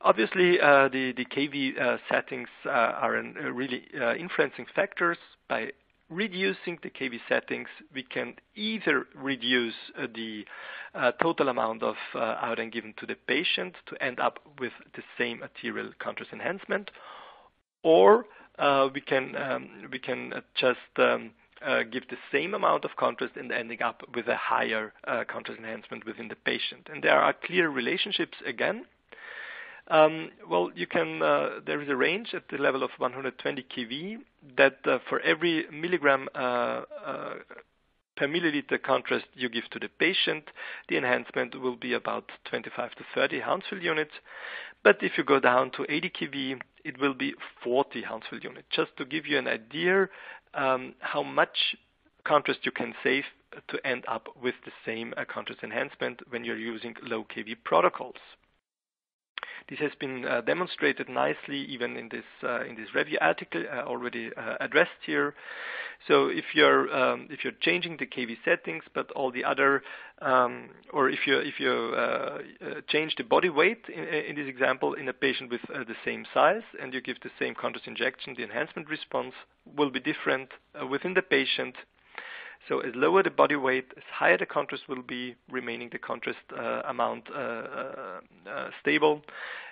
Obviously, uh, the, the KV uh, settings uh, are an, really influencing factors. By reducing the KV settings, we can either reduce uh, the uh, total amount of uh, iodine given to the patient to end up with the same arterial contrast enhancement, or uh, we can um, we can just um, uh, give the same amount of contrast and ending up with a higher uh, contrast enhancement within the patient. And there are clear relationships again well, you can. Uh, there is a range at the level of 120 kV that uh, for every milligram uh, per milliliter contrast you give to the patient, the enhancement will be about 25 to 30 Hounsfield units. But if you go down to 80 kV, it will be 40 Hounsfield units. Just to give you an idea um, how much contrast you can save to end up with the same contrast enhancement when you're using low kV protocols. This has been uh, demonstrated nicely even in this uh, in this review article uh, already uh, addressed here. So if you're um, if you're changing the KV settings, but all the other, um, or if you if you uh, uh, change the body weight in, in, this example in a patient with the same size, and you give the same contrast injection, the enhancement response will be different within the patient so as lower the body weight, as higher the contrast will be, remaining the contrast uh, amount uh, uh, uh, stable.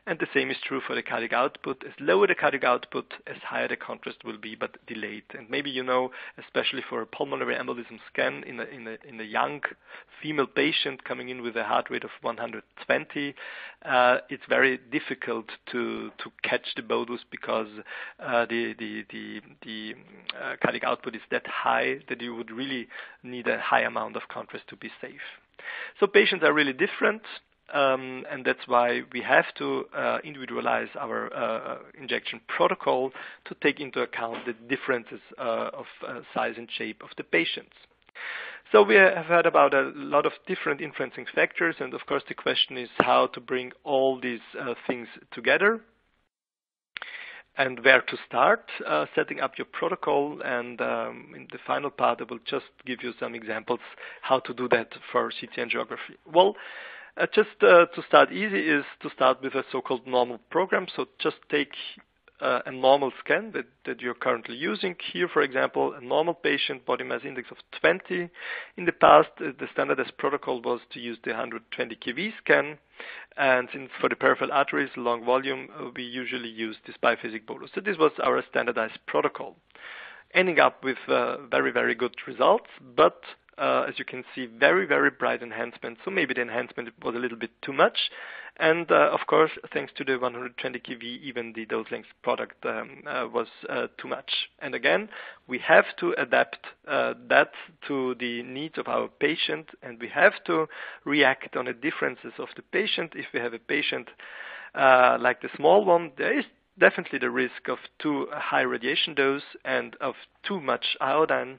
And the same is true for the cardiac output. As lower the cardiac output, as higher the contrast will be, but delayed. And maybe you know, especially for a pulmonary embolism scan in a, in a, in a young female patient coming in with a heart rate of 120, uh, it's very difficult to, to catch the bolus because uh, the, the, the, the uh, cardiac output is that high that you would really need a high amount of contrast to be safe. So patients are really different. Um, and that's why we have to uh, individualize our uh, injection protocol to take into account the differences uh, of uh, size and shape of the patients. So we have heard about a lot of different influencing factors, and of course the question is how to bring all these uh, things together and where to start uh, setting up your protocol. And um, in the final part, I will just give you some examples how to do that for CT angiography. Well, uh, just uh, to start easy is to start with a so-called normal program. So just take uh, a normal scan that, that you're currently using. Here, for example, a normal patient body mass index of 20. In the past, uh, the standardized protocol was to use the 120 kV scan. And since for the peripheral arteries, long volume, uh, we usually use this biphasic bolus. So this was our standardized protocol ending up with uh, very, very good results, but uh, as you can see, very, very bright enhancement. So maybe the enhancement was a little bit too much. And uh, of course, thanks to the 120 kV, even the dose length product um, uh, was uh, too much. And again, we have to adapt uh, that to the needs of our patient, and we have to react on the differences of the patient. If we have a patient uh, like the small one, there is definitely the risk of too high radiation dose and of too much iodine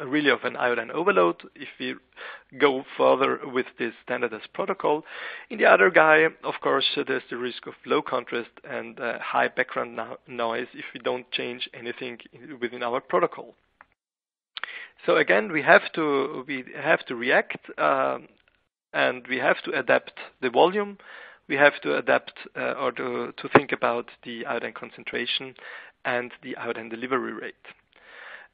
really of an iodine overload if we go further with this standardized protocol. In the other guy, of course, uh, there's the risk of low contrast and uh, high background no noise if we don't change anything within our protocol. So again, we have to we have to react um, and we have to adapt the volume. We have to adapt uh, or to, to think about the iodine concentration and the iodine delivery rate.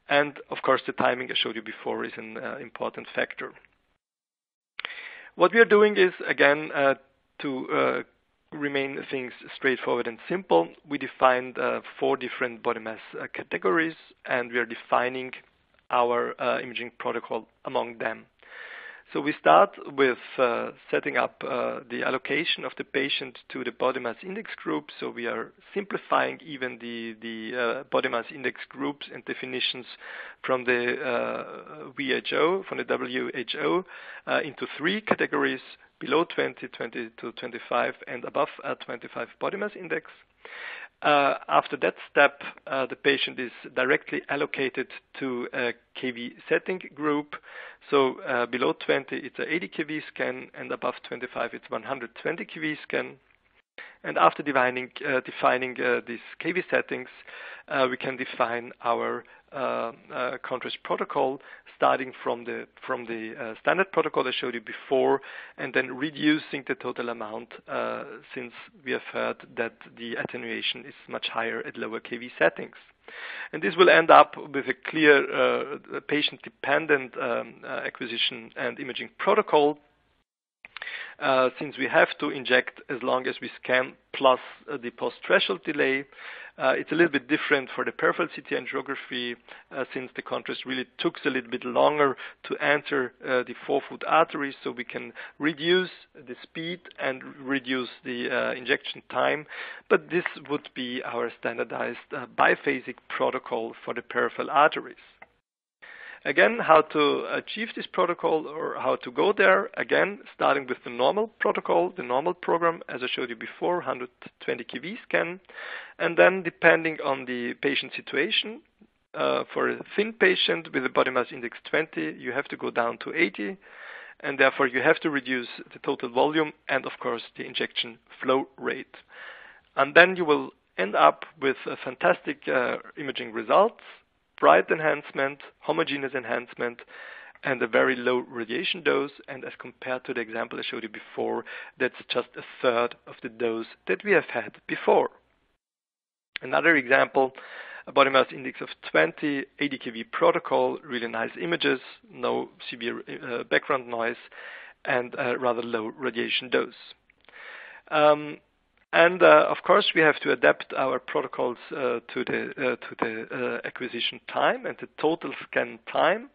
And of course, the timing I showed you before is an uh, important factor. What we are doing is, again, uh, to uh, remain things straightforward and simple, we defined four different body mass categories, and we are defining our imaging protocol among them. So we start with uh, setting up uh, the allocation of the patient to the body mass index group. So we are simplifying even the, the uh, body mass index groups and definitions from the uh, WHO, from the WHO, uh, into three categories, below 20, 20 to 25, and above a 25 body mass index. Uh, after that step, uh, the patient is directly allocated to a kV setting group. So uh, below 20, it's an 80 kV scan, and above 25, it's 120 kV scan. And after defining, uh, defining uh, these kV settings, uh, we can define our uh, uh, contrast protocol, starting from the from the uh, standard protocol I showed you before, and then reducing the total amount, since we have heard that the attenuation is much higher at lower kV settings. And this will end up with a clear patient-dependent um, acquisition and imaging protocol uh, since we have to inject as long as we scan plus uh, the post-threshold delay. Uh, it's a little bit different for the peripheral CT angiography uh, since the contrast really took a little bit longer to enter uh, the forefoot arteries so we can reduce the speed and reduce the uh, injection time. But this would be our standardized biphasic protocol for the peripheral arteries. Again, how to achieve this protocol or how to go there, again, starting with the normal protocol, the normal program, as I showed you before, 120 kV scan. And then depending on the patient situation, uh, for a thin patient with a body mass index 20, you have to go down to 80, and therefore you have to reduce the total volume and, of course, the injection flow rate. And then you will end up with fantastic uh, imaging results bright enhancement, homogeneous enhancement, and a very low radiation dose. And as compared to the example I showed you before, that's just a third of the dose that we have had before. Another example, a body mass index of 20, 80 kV protocol, really nice images, no severe uh, background noise, and a rather low radiation dose. Um, and uh, of course, we have to adapt our protocols uh, to the uh, to the uh, acquisition time and the total scan time.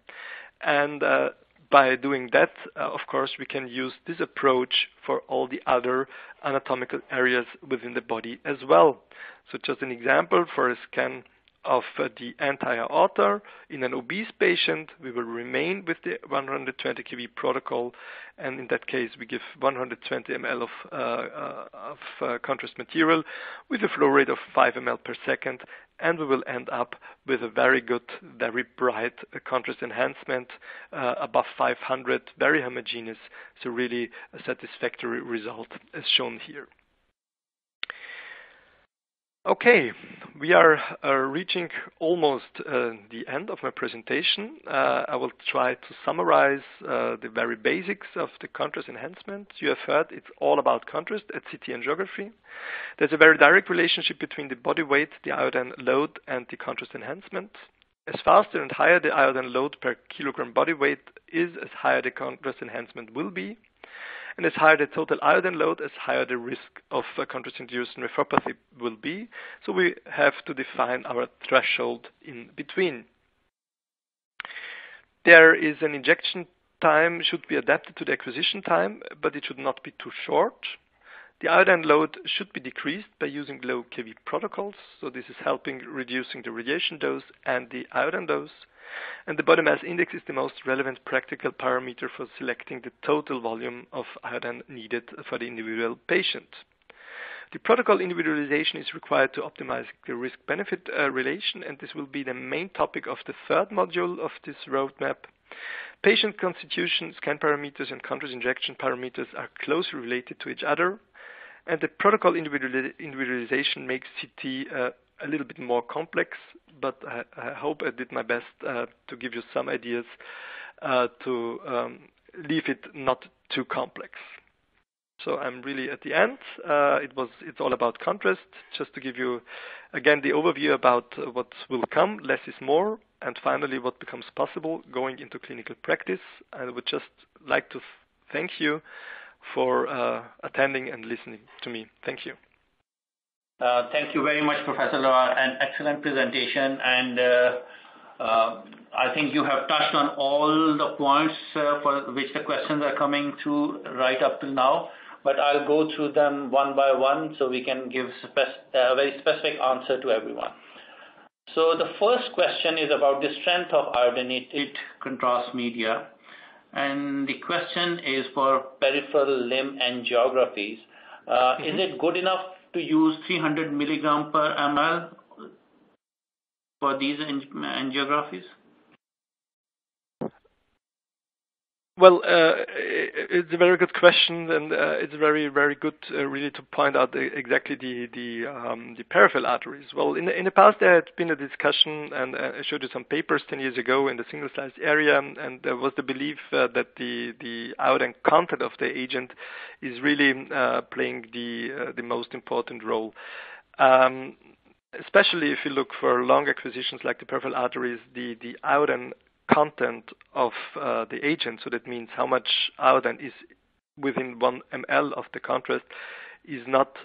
And uh, by doing that, of course, we can use this approach for all the other anatomical areas within the body as well. So, just an example for a scan of the entire aorta. In an obese patient, we will remain with the 120 kV protocol, and in that case, we give 120 ml of, uh, uh, of uh, contrast material with a flow rate of 5 ml per second, and we will end up with a very good, very bright uh, contrast enhancement uh, above 500, very homogeneous, so really a satisfactory result as shown here. Okay, we are uh, reaching almost uh, the end of my presentation. Uh, I will try to summarize uh, the very basics of the contrast enhancement. You have heard it's all about contrast at CT angiography. There's a very direct relationship between the body weight, the iodine load, and the contrast enhancement. As faster and higher the iodine load per kilogram body weight is, as higher the contrast enhancement will be and as higher the total iodine load, as higher the risk of uh, contrast-induced nephropathy will be. So we have to define our threshold in between. There is an injection time should be adapted to the acquisition time, but it should not be too short. The iodine load should be decreased by using low kV protocols, so this is helping reducing the radiation dose and the iodine dose. And the body mass index is the most relevant practical parameter for selecting the total volume of iodine needed for the individual patient. The protocol individualization is required to optimize the risk-benefit uh, relation, and this will be the main topic of the third module of this roadmap. Patient constitution, scan parameters, and contrast injection parameters are closely related to each other, and the protocol individualization makes CT uh, a little bit more complex, but I, I hope I did my best uh, to give you some ideas uh, to um, leave it not too complex. So I'm really at the end. Uh, it was it's all about contrast. Just to give you again the overview about what will come. Less is more, and finally what becomes possible going into clinical practice. I would just like to thank you for uh, attending and listening to me. Thank you. Uh, thank you very much, Professor Loewe. An excellent presentation, and uh, uh, I think you have touched on all the points uh, for which the questions are coming through right up till now. But I'll go through them one by one so we can give a very specific answer to everyone. So the first question is about the strength of iodinated contrast media. And the question is for peripheral limb angiographies. Uh. Is it good enough to use 300 milligram per ml for these angiographies? Well, uh, it's a very good question, and uh, it's very, very good uh, really to point out exactly the the, um, the peripheral arteries. Well, in the, in the past there had been a discussion, and I showed you some papers 10 years ago in the single slice area, and there was the belief uh, that the the iodine content of the agent is really uh, playing the uh, the most important role. Um, especially if you look for long acquisitions like the peripheral arteries, the, the iodine content of uh, the agent, so that means how much iodine is within 1 ml of the contrast, is not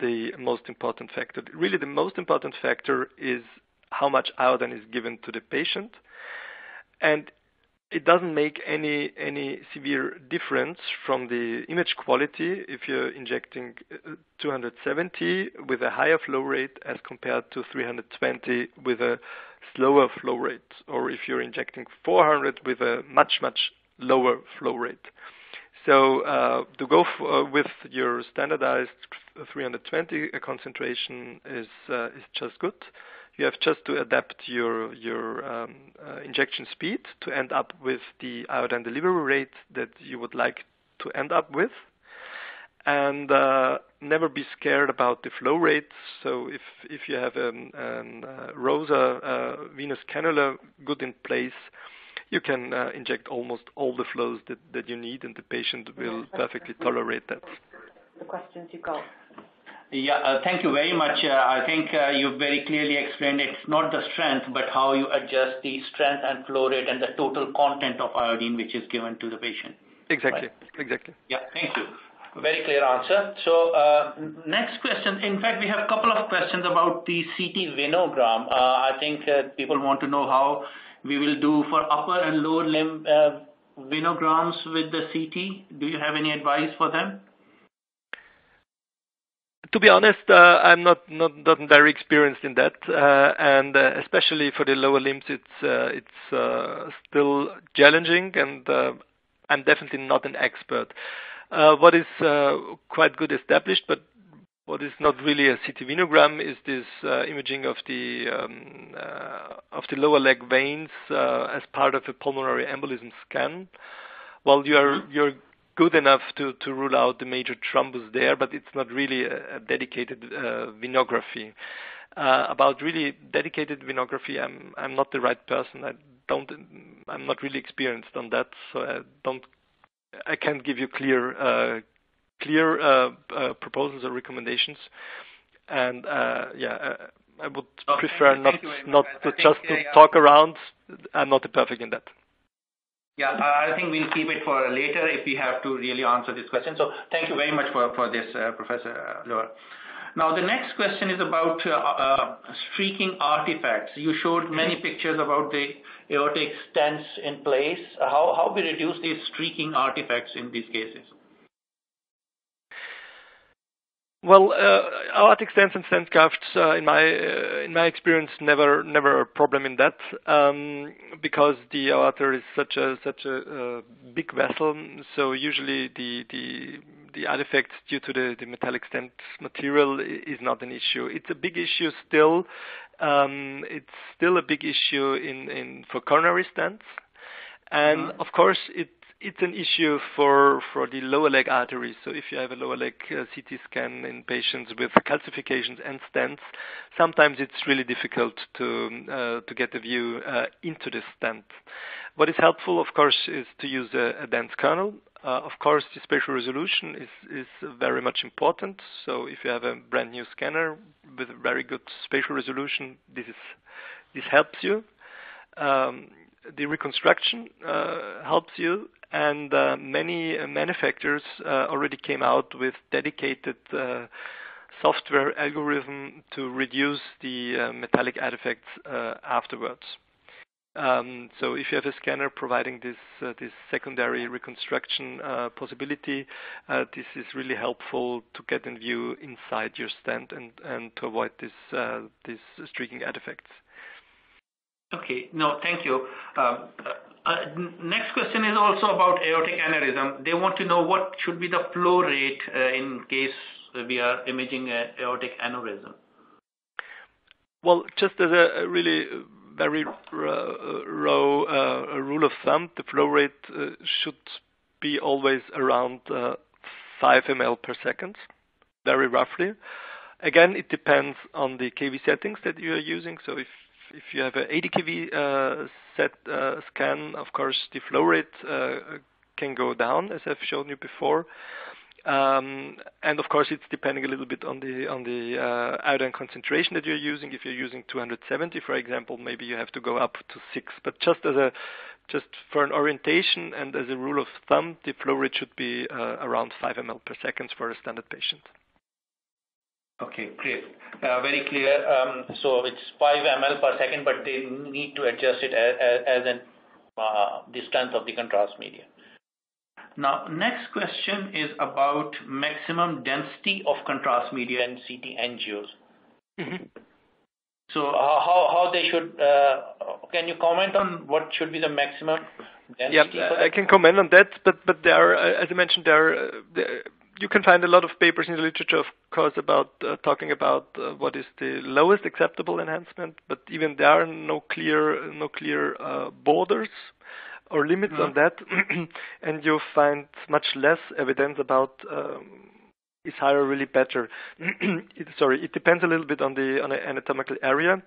the most important factor. Really, the most important factor is how much iodine is given to the patient. And it doesn't make any any severe difference from the image quality if you're injecting uh, 270 with a higher flow rate as compared to 320 with a slower flow rate, or if you're injecting 400 with a much much lower flow rate. So uh, to go uh, with your standardized 320 concentration is uh, is just good you have just to adapt your your um, uh, injection speed to end up with the iodine delivery rate that you would like to end up with, and uh, never be scared about the flow rate. So if if you have a um, um, uh, ROSA uh, venous cannula good in place, you can uh, inject almost all the flows that, that you need, and the patient will perfectly tolerate that. The questions you got. Yeah, uh, thank you very much. Uh, I think uh, you very clearly explained it's not the strength, but how you adjust the strength and flow rate and the total content of iodine which is given to the patient. Exactly. Right? Exactly. Yeah, thank you. Very clear answer. So uh, next question. In fact, we have a couple of questions about the CT venogram. Uh, I think uh, people want to know how we will do for upper and lower limb venograms with the CT. Do you have any advice for them? to be honest, uh, I'm not, not not very experienced in that, uh, and uh, especially for the lower limbs, it's uh, it's uh, still challenging, and uh, I'm definitely not an expert. What is quite good established, but what is not really a CT venogram is this imaging of the um, of the lower leg veins as part of a pulmonary embolism scan. Well, you are you're good enough to, to rule out the major thrombus there, but it's not really a, a dedicated uh, venography. Uh, about really dedicated venography, I'm I'm not the right person. I don't. I'm not really experienced on that, so I don't. I can't give you clear uh, clear uh, uh, proposals or recommendations. And uh, yeah, I would prefer not not to just to talk around. I'm not perfect in that. Yeah, I think we'll keep it for later if we have to really answer this question. So thank you very much for, for this, uh, Professor Loewe. Now, the next question is about uh, uh, streaking artifacts. You showed many pictures about the aortic stents in place. How, how we reduce these streaking artifacts in these cases? Well, uh, aortic stents and stent grafts, uh, in my uh, in my experience, never never a problem in that um, because the aorta is such a such a uh, big vessel. So usually the the the artifacts due to the, the metallic stent material is not an issue. It's a big issue still. Um, it's still a big issue in, in for coronary stents, and mm-hmm. of course it it's an issue for for the lower leg arteries. So if you have a lower leg uh, CT scan in patients with calcifications and stents, sometimes it's really difficult to uh, to get a view uh, into the stent. What is helpful, of course, is to use a, a dense kernel. Uh, of course, the spatial resolution is is very much important. So if you have a brand new scanner with very good spatial resolution, this is this helps you. Um, the reconstruction uh, helps you, and uh, many manufacturers uh, already came out with dedicated uh, software algorithm to reduce the uh, metallic artifacts uh, afterwards. Um, so if you have a scanner providing this uh, this secondary reconstruction possibility, this is really helpful to get in view inside your stand and, and to avoid this these streaking artifacts. Okay. No, thank you. Um, uh, Uh, next question is also about aortic aneurysm. They want to know what should be the flow rate uh, in case we are imaging uh, aortic aneurysm. Well, just as a really very uh, raw uh, rule of thumb, the flow rate should be always around 5 ml per second, very roughly. Again, it depends on the kV settings that you are using. So if if you have an 80 kV set uh, scan, of course the flow rate uh, can go down, as I've shown you before. Um, and of course, it's depending a little bit on the on the uh, iodine concentration that you're using. If you're using 270, for example, maybe you have to go up to six. But just as a just for an orientation and as a rule of thumb, the flow rate should be uh, around 5 ml per second for a standard patient. Okay, great. Uh, very clear. Um, so it's 5 ml per second, but they need to adjust it as, as an uh, the strength of the contrast media. Now, next question is about maximum density of contrast media in CT angios. Mm -hmm. So uh, how, how they should, uh, can you comment on what should be the maximum density? Yeah, I can comment on that, but, but there are, uh, as I mentioned, there are, uh, there, you can find a lot of papers in the literature, of course, about uh, talking about uh, what is the lowest acceptable enhancement, but even there are no clear no clear uh, borders or limits mm-hmm. on that, and you find much less evidence about um, is higher really better. it, sorry, it depends a little bit on the on the anatomical area.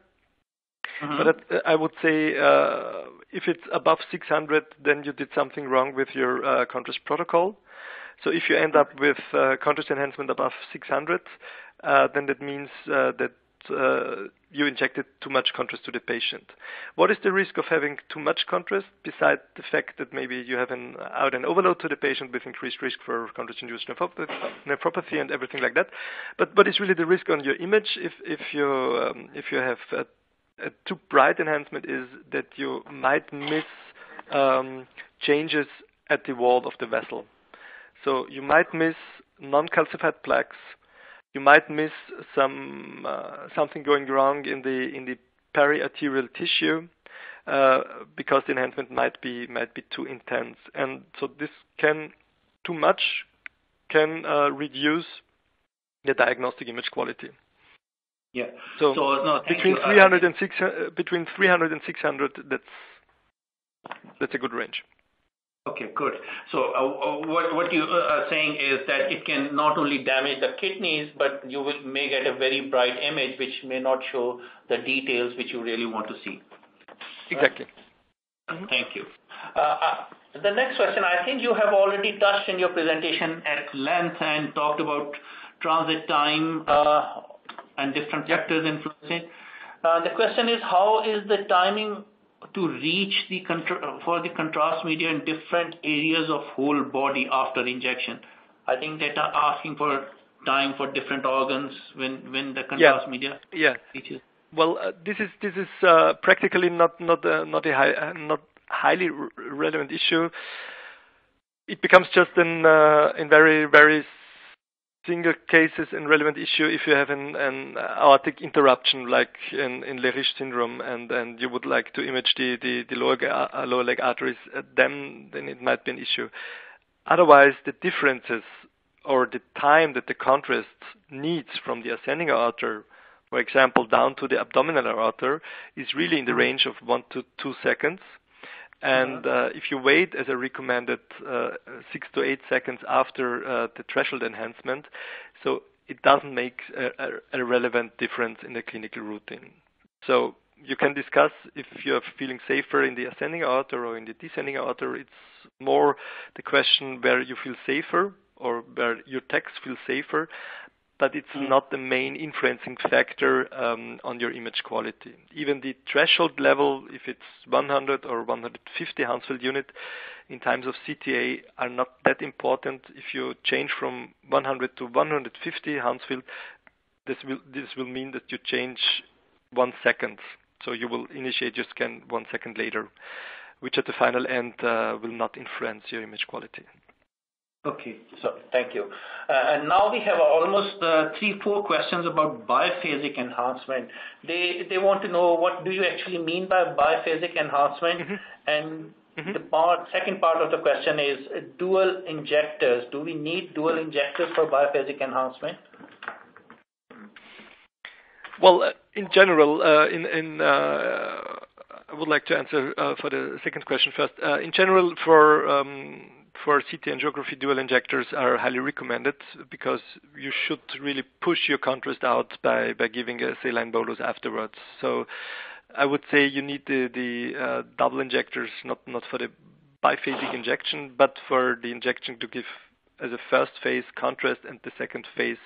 Mm-hmm. But I would say uh, if it's above 600, then you did something wrong with your uh, contrast protocol. So if you end up with uh, contrast enhancement above 600, uh, then that means uh, that uh, you injected too much contrast to the patient. What is the risk of having too much contrast, besides the fact that maybe you have an iodine overload to the patient with increased risk for contrast-induced nephropathy and everything like that? But what is really the risk on your image if, if, you, um, if you have a, a, too bright enhancement is that you might miss um, changes at the wall of the vessel. So you might miss non-calcified plaques. You might miss some uh, something going wrong in the in the periarterial tissue uh, because the enhancement might be might be too intense, and so this can too much can uh, reduce the diagnostic image quality. Yeah. So, so no, between you. 300 and 600, uh, between 300 and 600, that's that's a good range. Okay, good. So uh, uh, what, what you uh, are saying is that it can not only damage the kidneys, but you will, may get a very bright image which may not show the details which you really want to see. Exactly. Right? Thank you. Uh, uh, the next question, I think you have already touched in your presentation at length and talked about transit time uh, and different factors influencing. the question is, how is the timing to reach the for the contrast media in different areas of whole body after injection. I think that are asking for time for different organs when when the contrast yeah. media yeah. reaches. Well, uh, this is this is uh, practically not not uh, not a high, uh, not highly relevant issue. It becomes just in uh, in very very single cases and relevant issue if you have an, an aortic interruption like in, in Leriche syndrome and, and you would like to image the, the, the lower, uh, lower leg arteries, uh, then, then it might be an issue. Otherwise, the differences or the time that the contrast needs from the ascending aorta, for example, down to the abdominal aorta, is really in the range of one to two seconds. And uh, if you wait as I recommended uh, six to eight seconds after uh, the threshold enhancement, so it doesn't make a, a, relevant difference in the clinical routine. So you can discuss if you're feeling safer in the ascending aorta or in the descending aorta. It's more the question where you feel safer or where your text feels safer but it's mm. not the main influencing factor um, on your image quality. Even the threshold level, if it's 100 or 150 Hounsfield unit in times of CTA, are not that important. If you change from 100 to 150 Hounsfield, this will this will mean that you change one second. So you will initiate your scan one second later, which at the final end uh, will not influence your image quality. Okay. So thank you. Uh, and now we have almost uh, three, four questions about biphasic enhancement. They they want to know what do you actually mean by biphasic enhancement, mm -hmm. and mm -hmm. the part second part of the question is uh, dual injectors. Do we need dual injectors for biphasic enhancement? Well, uh, in general, uh, in in I would like to answer for the second question first. in general, for um, for CT angiography, dual injectors are highly recommended because you should really push your contrast out by, by giving a saline bolus afterwards. So I would say you need the, the uh, double injectors, not, not for the biphasic injection, but for the injection to give as a first phase contrast and the second phase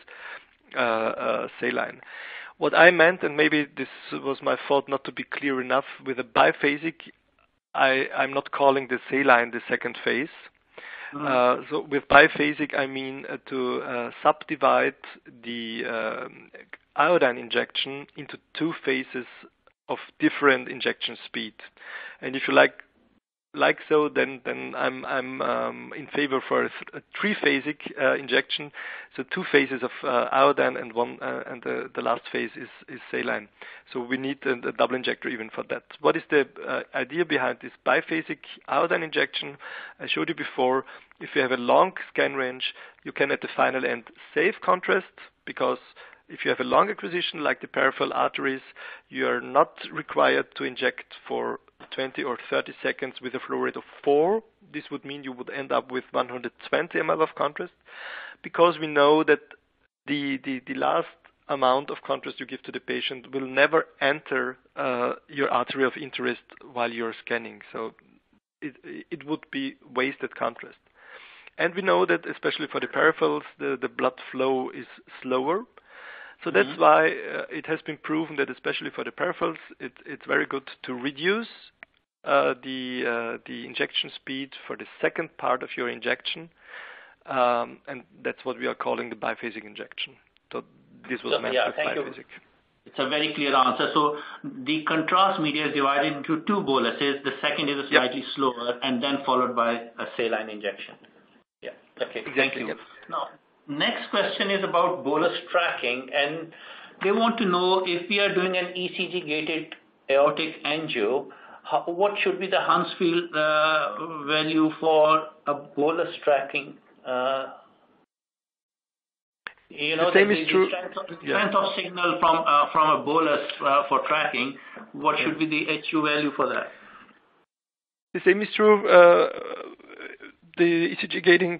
uh, uh, saline. What I meant, and maybe this was my fault not to be clear enough, with a biphasic, I, I'm not calling the saline the second phase. Mm-hmm. Uh, so with biphasic, I mean uh, to uh, subdivide the um, iodine injection into two phases of different injection speed. And if you like like so, then then I'm I'm um, in favor for a, th- a three-phasic uh, injection. So two phases of uh, iodine and one uh, and the, the last phase is, is saline. So we need a, a double injector even for that. What is the uh, idea behind this biphasic iodine injection? I showed you before. If you have a long scan range, you can at the final end save contrast because if you have a long acquisition like the peripheral arteries, you are not required to inject for 20 or 30 seconds with a flow rate of 4. This would mean you would end up with 120 ml of contrast because we know that the, the, the last amount of contrast you give to the patient will never enter uh, your artery of interest while you're scanning. So it, it would be wasted contrast. And we know that especially for the peripherals, the, the blood flow is slower so that's mm-hmm. why uh, it has been proven that especially for the peripherals, it, it's very good to reduce uh, the uh, the injection speed for the second part of your injection, um, and that's what we are calling the biphasic injection. So this was so, meant yeah, thank biphasic. You. It's a very clear answer. So the contrast media is divided into two boluses. The second is slightly yep. slower, and then followed by a saline injection. Yeah. Okay. Exactly. Thank you. Yep. Now, Next question is about bolus tracking, and they want to know if we are doing an ECG-gated aortic angio, how, what should be the Hounsfield uh, value for a bolus tracking? Uh, you know, the same the, is true. strength, of, yeah. strength of signal from uh, from a bolus uh, for tracking. What should be the HU value for that? The same is true uh, the ECG gating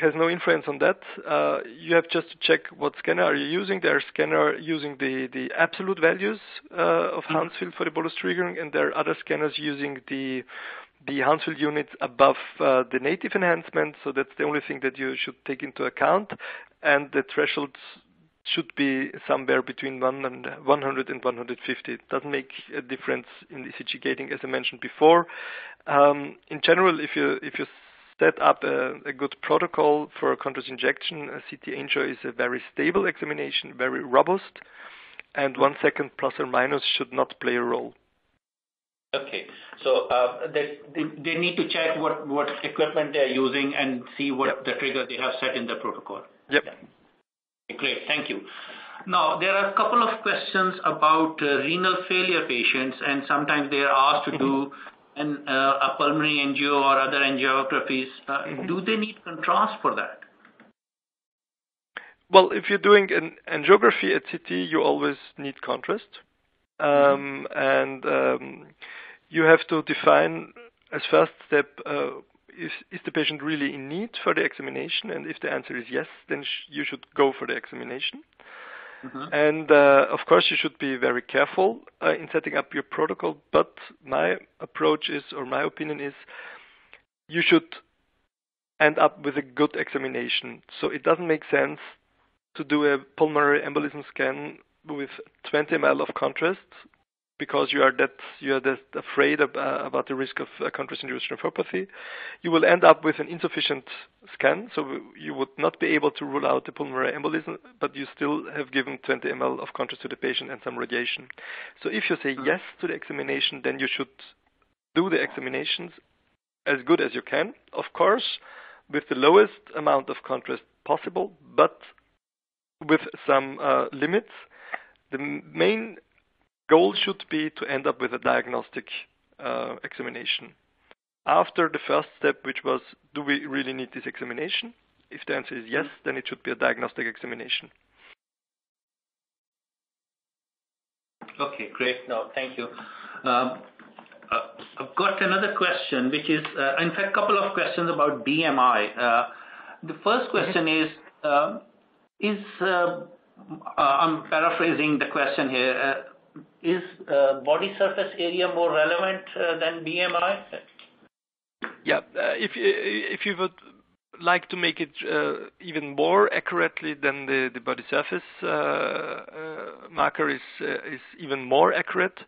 has no influence on that. Uh, you have just to check what scanner are you using. There are scanner using the, the absolute values uh, of mm-hmm. Hounsfield for the bolus triggering, and there are other scanners using the the Hounsfield units above uh, the native enhancement. So that's the only thing that you should take into account. And the thresholds should be somewhere between 100 and 150. It doesn't make a difference in ECG gating, as I mentioned before. Um, in general, if you if you set up a, a good protocol for contrast injection. A CT angio is a very stable examination, very robust, and one second plus or minus should not play a role. Okay. So uh, they, they, they need to check what, what equipment they're using and see what yep. the trigger they have set in the protocol. Yep. Yeah. Great. Thank you. Now, there are a couple of questions about uh, renal failure patients, and sometimes they are asked to do and uh, a pulmonary angio or other angiographies, uh, mm-hmm. do they need contrast for that? well, if you're doing an angiography at CT, you always need contrast, um, and um, you have to define as first step uh, is, is the patient really in need for the examination, and if the answer is yes, then sh- you should go for the examination. Mm-hmm. And uh, of course, you should be very careful uh, in setting up your protocol. But my approach is, or my opinion is, you should end up with a good examination. So it doesn't make sense to do a pulmonary embolism scan with 20 ml of contrast because you are that you are that afraid of, uh, about the risk of uh, contrast-induced nephropathy, you will end up with an insufficient scan. So you would not be able to rule out the pulmonary embolism, but you still have given 20 ml of contrast to the patient and some radiation. So if you say yes to the examination, then you should do the examinations as good as you can, of course, with the lowest amount of contrast possible, but with some uh, limits. The main goal should be to end up with a diagnostic uh, examination. After the first step, which was, do we really need this examination? If the answer is yes, then it should be a diagnostic examination. Okay, great. No, thank you. Um, uh, I've got another question, which is, uh, in fact, a couple of questions about BMI. Uh, the first question is, um, is uh, uh, I'm paraphrasing the question here is uh, body surface area more relevant uh, than BMI? Yeah. Uh, if if you would like to make it even more accurately than the, body surface marker is is even more accurate.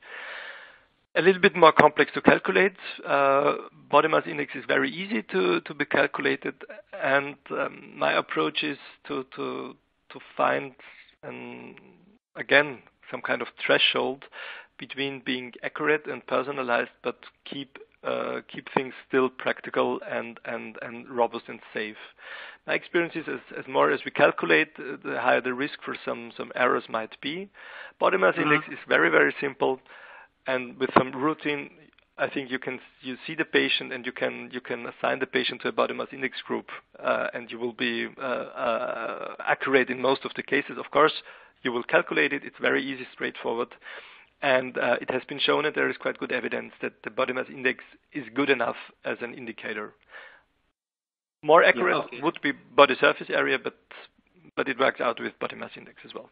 A little bit more complex to calculate. body mass index is very easy to, to be calculated, and um, my approach is to find again some kind of threshold between being accurate and personalized, but keep uh, keep things still practical and, and, and robust and safe. My experience is as, as more as we calculate, uh, the higher the risk for some, some errors might be. Body mass mm-hmm. index is very, very simple, and with some routine, I think you can you see the patient and you can you can assign the patient to a body mass index group, uh, and you will be uh, uh, accurate in most of the cases. Of course, you will calculate it. It's very easy, straightforward. And uh, it has been shown that there is quite good evidence that the body mass index is good enough as an indicator. More accurate yeah, okay. would be body surface area, but but it works out with body mass index as well.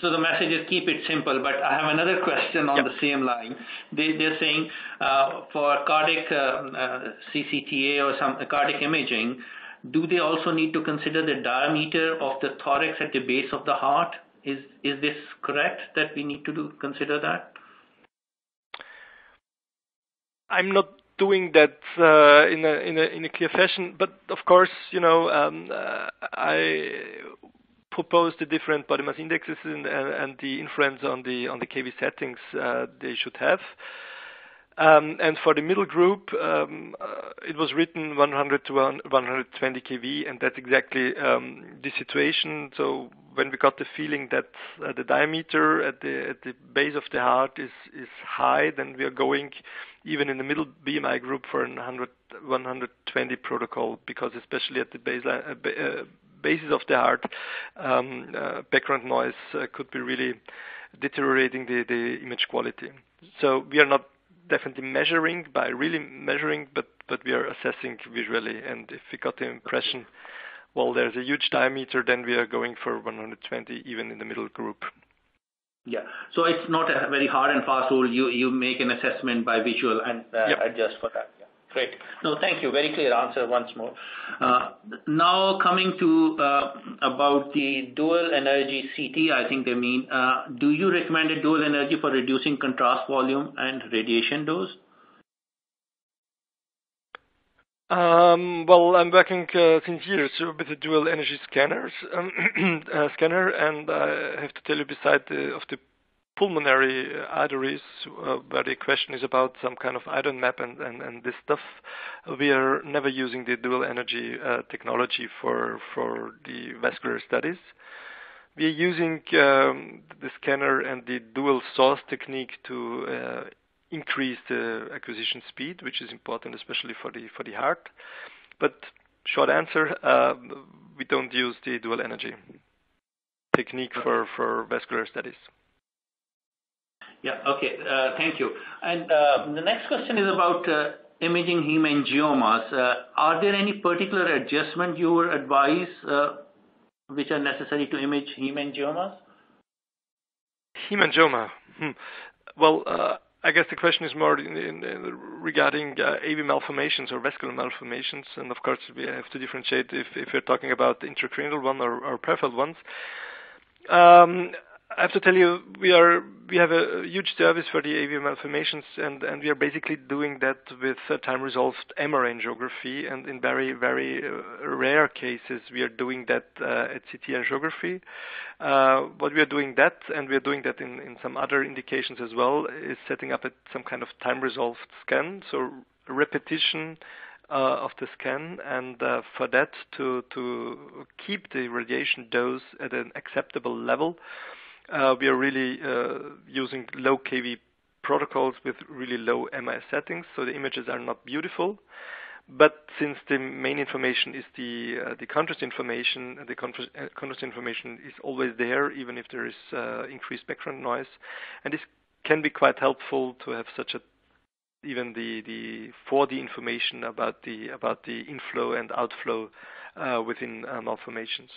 So the message is keep it simple. But I have another question on yep. the same line. They, they're saying uh, for cardiac uh, uh, CCTA or some cardiac imaging, do they also need to consider the diameter of the thorax at the base of the heart? Is is this correct that we need to consider that? I'm not doing that uh, in a in a in a clear fashion, but of course, you know, um, uh, I propose the different body mass indexes and, the influence on the on the KV settings uh, they should have. Um, and for the middle group, um, it was written 100 to 120 kV, and that's exactly um, the situation. When we got the feeling that uh, the diameter at the at the base of the heart is is high, then we are going even in the middle BMI group for 100 120 protocol because especially at the baseline, uh, uh, basis of the heart, um, uh, background noise uh, could be really deteriorating the, the image quality. So we are not definitely measuring by really measuring, but but we are assessing visually. And if we got the impression, well, there's a huge diameter, then we are going for 120 even in the middle group. Yeah. So it's not a very hard and fast rule. You you make an assessment by visual and uh, yep. adjust for that. Great. No, thank you. Very clear answer once more. Uh, now coming to uh, about the dual energy CT, I think they mean, uh, do you recommend a dual energy for reducing contrast volume and radiation dose? Um, well, I'm working uh, since years with the dual energy scanners, um, uh, scanner, and I have to tell you, beside the, of the pulmonary arteries, uh, where the question is about some kind of iron map and, and, and this stuff, we are never using the dual energy uh, technology for, for the vascular studies. We are using um, the scanner and the dual source technique to uh, increase the acquisition speed, which is important especially for the for the heart. But short answer, uh, we don't use the dual energy. technique for, for vascular studies. Yeah. Okay. Uh, thank you. And uh, the next question is about uh, imaging hemangiomas. Uh, are there any particular adjustment you would advise uh, which are necessary to image hemangiomas? Hemangioma. Hmm. Well, uh, I guess the question is more in, in, in regarding uh, AV malformations or vascular malformations, and of course we have to differentiate if, if we're talking about intracranial one or, or peripheral ones. Um, I have to tell you, we are we have a huge service for the AV malformations, and, and we are basically doing that with uh, time-resolved MR angiography, and in very very uh, rare cases, we are doing that uh, at CT angiography. Uh, what we are doing that, and we are doing that in, in some other indications as well, is setting up a, some kind of time-resolved scan, so repetition uh, of the scan, and uh, for that to to keep the radiation dose at an acceptable level. Uh, we are really uh, using low kV protocols with really low mAs settings, so the images are not beautiful. But since the main information is the uh, the contrast information, the contrast, uh, contrast, information is always there, even if there is uh, increased background noise, and this can be quite helpful to have such a even the the 4D information about the about the inflow and outflow uh, within malformations.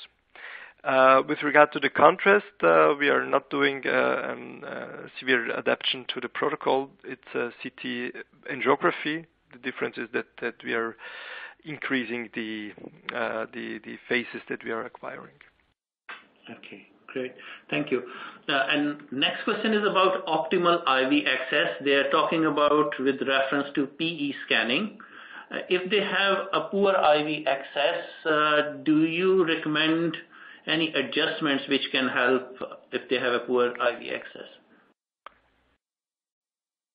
Uh, with regard to the contrast, uh, we are not doing uh, a severe adaptation to the protocol. It's CT angiography. The difference is that, that we are increasing the, uh, the, the phases that we are acquiring. Okay, great. Thank you. Uh, and next question is about optimal IV access. They are talking about with reference to PE scanning. Uh, if they have a poor IV access, do you recommend any adjustments which can help if they have a poor IV access?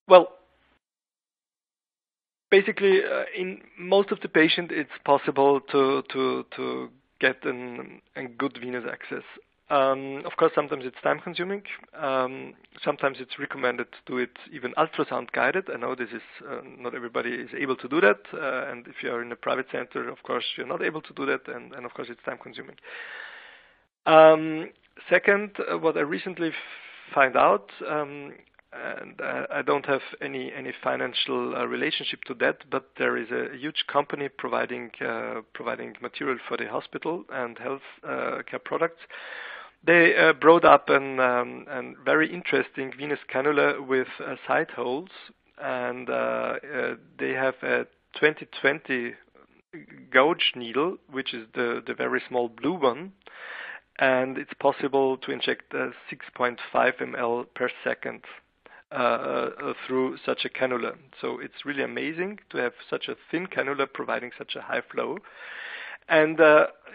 Well, basically, uh, in most of the patient, it's possible to to to get an, a good venous access. Um, of course, sometimes it's time consuming. Um, sometimes it's recommended to do it even ultrasound guided. I know this is uh, not everybody is able to do that, uh, and if you are in a private center, of course, you're not able to do that, and, and of course, it's time consuming. Um, second, uh, what I recently find out, um, and uh, I don't have any any financial uh, relationship to that, but there is a huge company providing uh, providing material for the hospital and health uh, care products. They uh, brought up an um, an very interesting venous cannula with side holes, and they have a 2020 gauge needle, which is the the very small blue one and it's possible to inject uh, 6.5 ml per second uh, uh, through such a cannula. So it's really amazing to have such a thin cannula providing such a high flow. And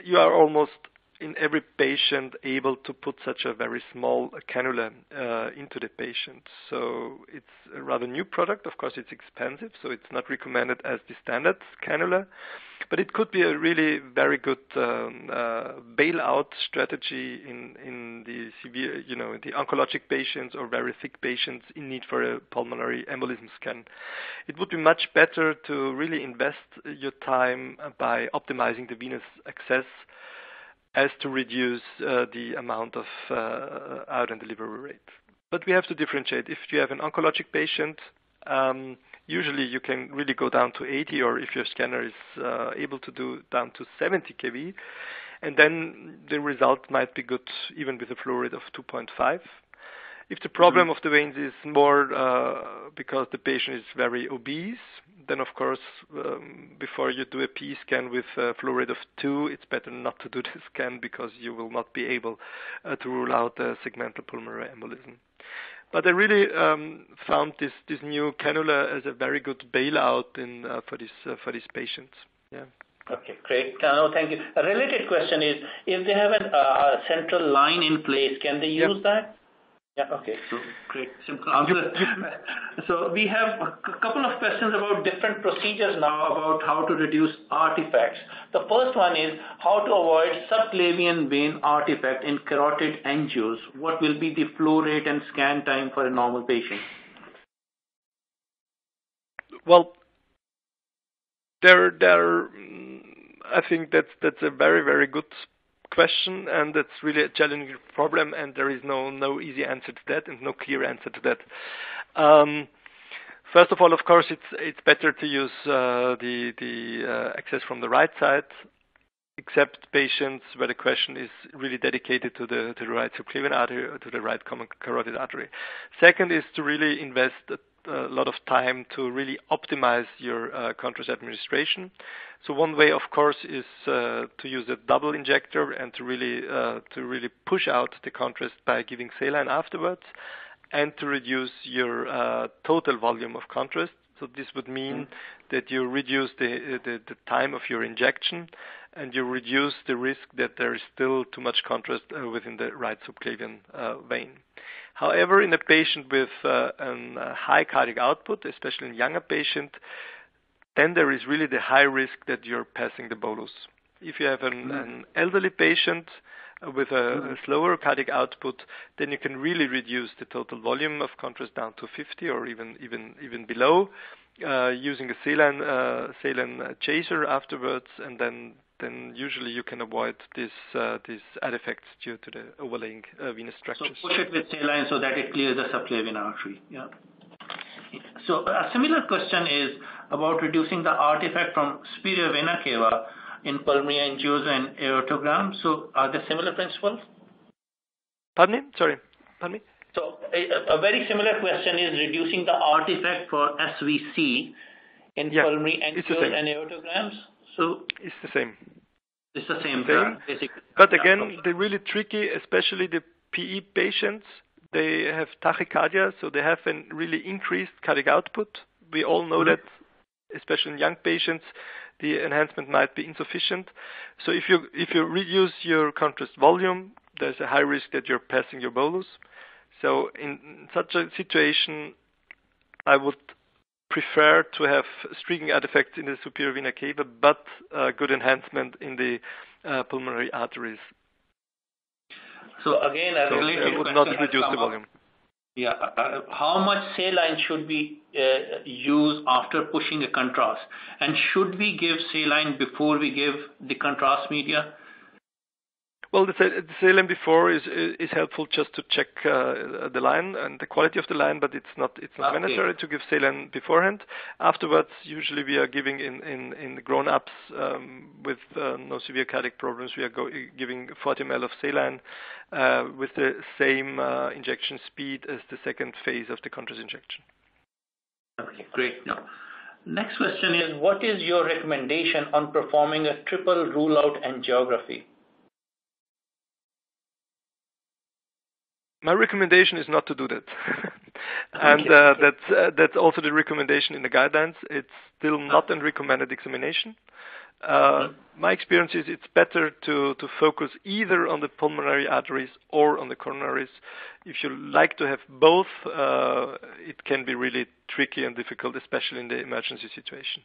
you are almost in every patient able to put such a very small cannula uh, into the patient. So it's a rather new product. Of course, it's expensive, so it's not recommended as the standard cannula. But it could be a really very good um, uh, bailout strategy in, in the severe, you know, the oncologic patients or very sick patients in need for a pulmonary embolism scan. It would be much better to really invest your time by optimizing the venous access as to reduce uh, the amount of uh, out and delivery rate. But we have to differentiate. If you have an oncologic patient, um, usually you can really go down to 80, or if your scanner is uh, able to do down to 70 kV, and then the result might be good even with a flow rate of 2.5. If the problem mm-hmm. of the veins is more uh, because the patient is very obese, then of course, um, before you do a PE scan with a flow rate of 2, it's better not to do the scan because you will not be able uh, to rule out a segmental pulmonary embolism. But I really um, found this, this new cannula as a very good bailout in, uh, for, this, uh, for these patients. Yeah. Okay, great. No, thank you. A related question is, if they have a uh, central line in place, can they use yep. that? Yeah. Okay. So great. Simple answer. so we have a couple of questions about different procedures now about how to reduce artifacts. The first one is how to avoid subclavian vein artifact in carotid angios. What will be the flow rate and scan time for a normal patient? Well, there, there. Mm, I think that's that's a very very good question, and it's really a challenging problem, and there is no no easy answer to that, and no clear answer to that. Um, first of all, of course, it's it's better to use uh, the the uh, access from the right side, except patients where the question is really dedicated to the to the right subclavian artery or to the right common carotid artery. Second is to really invest a lot of time to really optimize your uh, contrast administration. So one way, of course, is uh, to use a double injector and to really uh, to really push out the contrast by giving saline afterwards, and to reduce your uh, total volume of contrast. So this would mean that you reduce the, the, the time of your injection, and you reduce the risk that there is still too much contrast uh, within the right subclavian uh, vein. However, in a patient with uh, a uh, high cardiac output, especially in younger patient, then there is really the high risk that you're passing the bolus. If you have an, mm-hmm. an elderly patient with a, a, mm-hmm. slower cardiac output, then you can really reduce the total volume of contrast down to 50 or even even even below, uh, using a saline uh, saline chaser afterwards, and then then usually you can avoid this uh, these effects due to the overlaying uh, venous structures. So push it with saline so that it clears the subclavian artery. Yeah. So a similar question is about reducing the artifact from superior vena cava in pulmonary angios and aortogram. So are there similar principles? Pardon me? Sorry. Pardon me? So a, a very similar question is reducing the artifact for SVC in yeah, pulmonary angios and aortograms. So it's the same. It's the same, same. basically. But again, the really tricky, especially the PE patients, they have tachycardia, so they have a really increased cardiac output. We all know mm-hmm. that, especially in young patients, the enhancement might be insufficient. So if you if you reduce your contrast volume, there's a high risk that you're passing your bolus. So in such a situation, I would prefer to have streaking artifacts in the superior vena cava, but uh, good enhancement in the uh, pulmonary arteries. So again, a so related it would not reduce the volume. Yeah, uh, uh, how much saline should we uh, use after pushing a contrast, and should we give saline before we give the contrast media? Well, the, the saline before is is helpful just to check uh, the line and the quality of the line, but it's not it's not okay. mandatory to give saline beforehand. Afterwards, usually we are giving in in, in grown-ups um, with uh, no severe cardiac problems. We are go- giving 40 ml of saline uh, with the same uh, injection speed as the second phase of the contrast injection. Okay, great. Now, next question is, what is your recommendation on performing a triple rule-out angiography? My recommendation is not to do that. and uh, that's, uh, that's also the recommendation in the guidelines. It's still not a recommended examination. Uh, my experience is it's better to, to focus either on the pulmonary arteries or on the coronaries. If you like to have both, uh, it can be really tricky and difficult, especially in the emergency situation.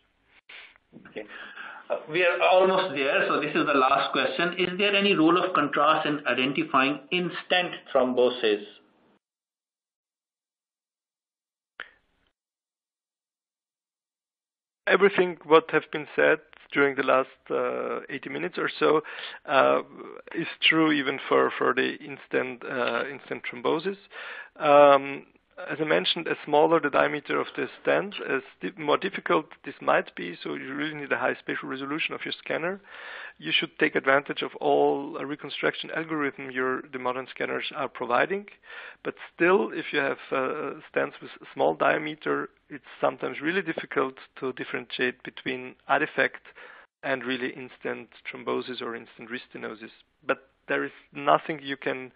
Okay. We are almost there, so this is the last question. Is there any role of contrast in identifying in-stent thrombosis? Everything what have been said during the last uh, 80 minutes or so uh, is true even for, for the in-stent uh, in-stent thrombosis. Um, as I mentioned, as smaller the diameter of the stent, as more difficult this might be, so you really need a high spatial resolution of your scanner. You should take advantage of all uh, reconstruction algorithm your the modern scanners are providing. But still, if you have uh, stents with small diameter, it's sometimes really difficult to differentiate between artifact and really in-stent thrombosis or in-stent restenosis. But there is nothing you can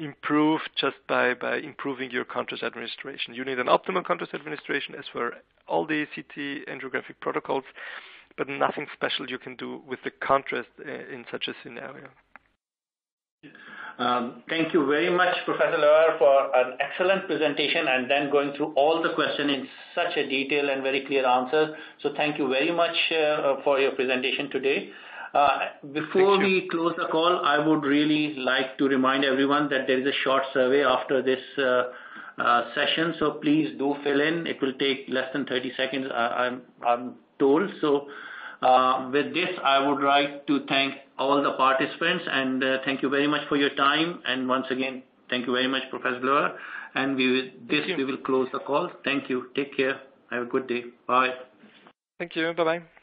improve just by, by improving your contrast administration. You need an optimal contrast administration as for all the CT angiographic protocols, but nothing special you can do with the contrast uh, in such a scenario. Um, thank you very much, Professor Loewe, for an excellent presentation and then going through all the questions in such a detailed and very clear answers. So thank you very much uh, for your presentation today. Uh, before we close the call, I would really like to remind everyone that there is a short survey after this uh, uh, session, so please do fill in. It will take less than 30 seconds, I'm told. So, With this, I would like to thank all the participants, and thank you very much for your time. And Once again, thank you very much, Professor Loewe. And With this, we will close the call. Thank you. Take care. Have a good day. Bye. Thank you. Bye-bye.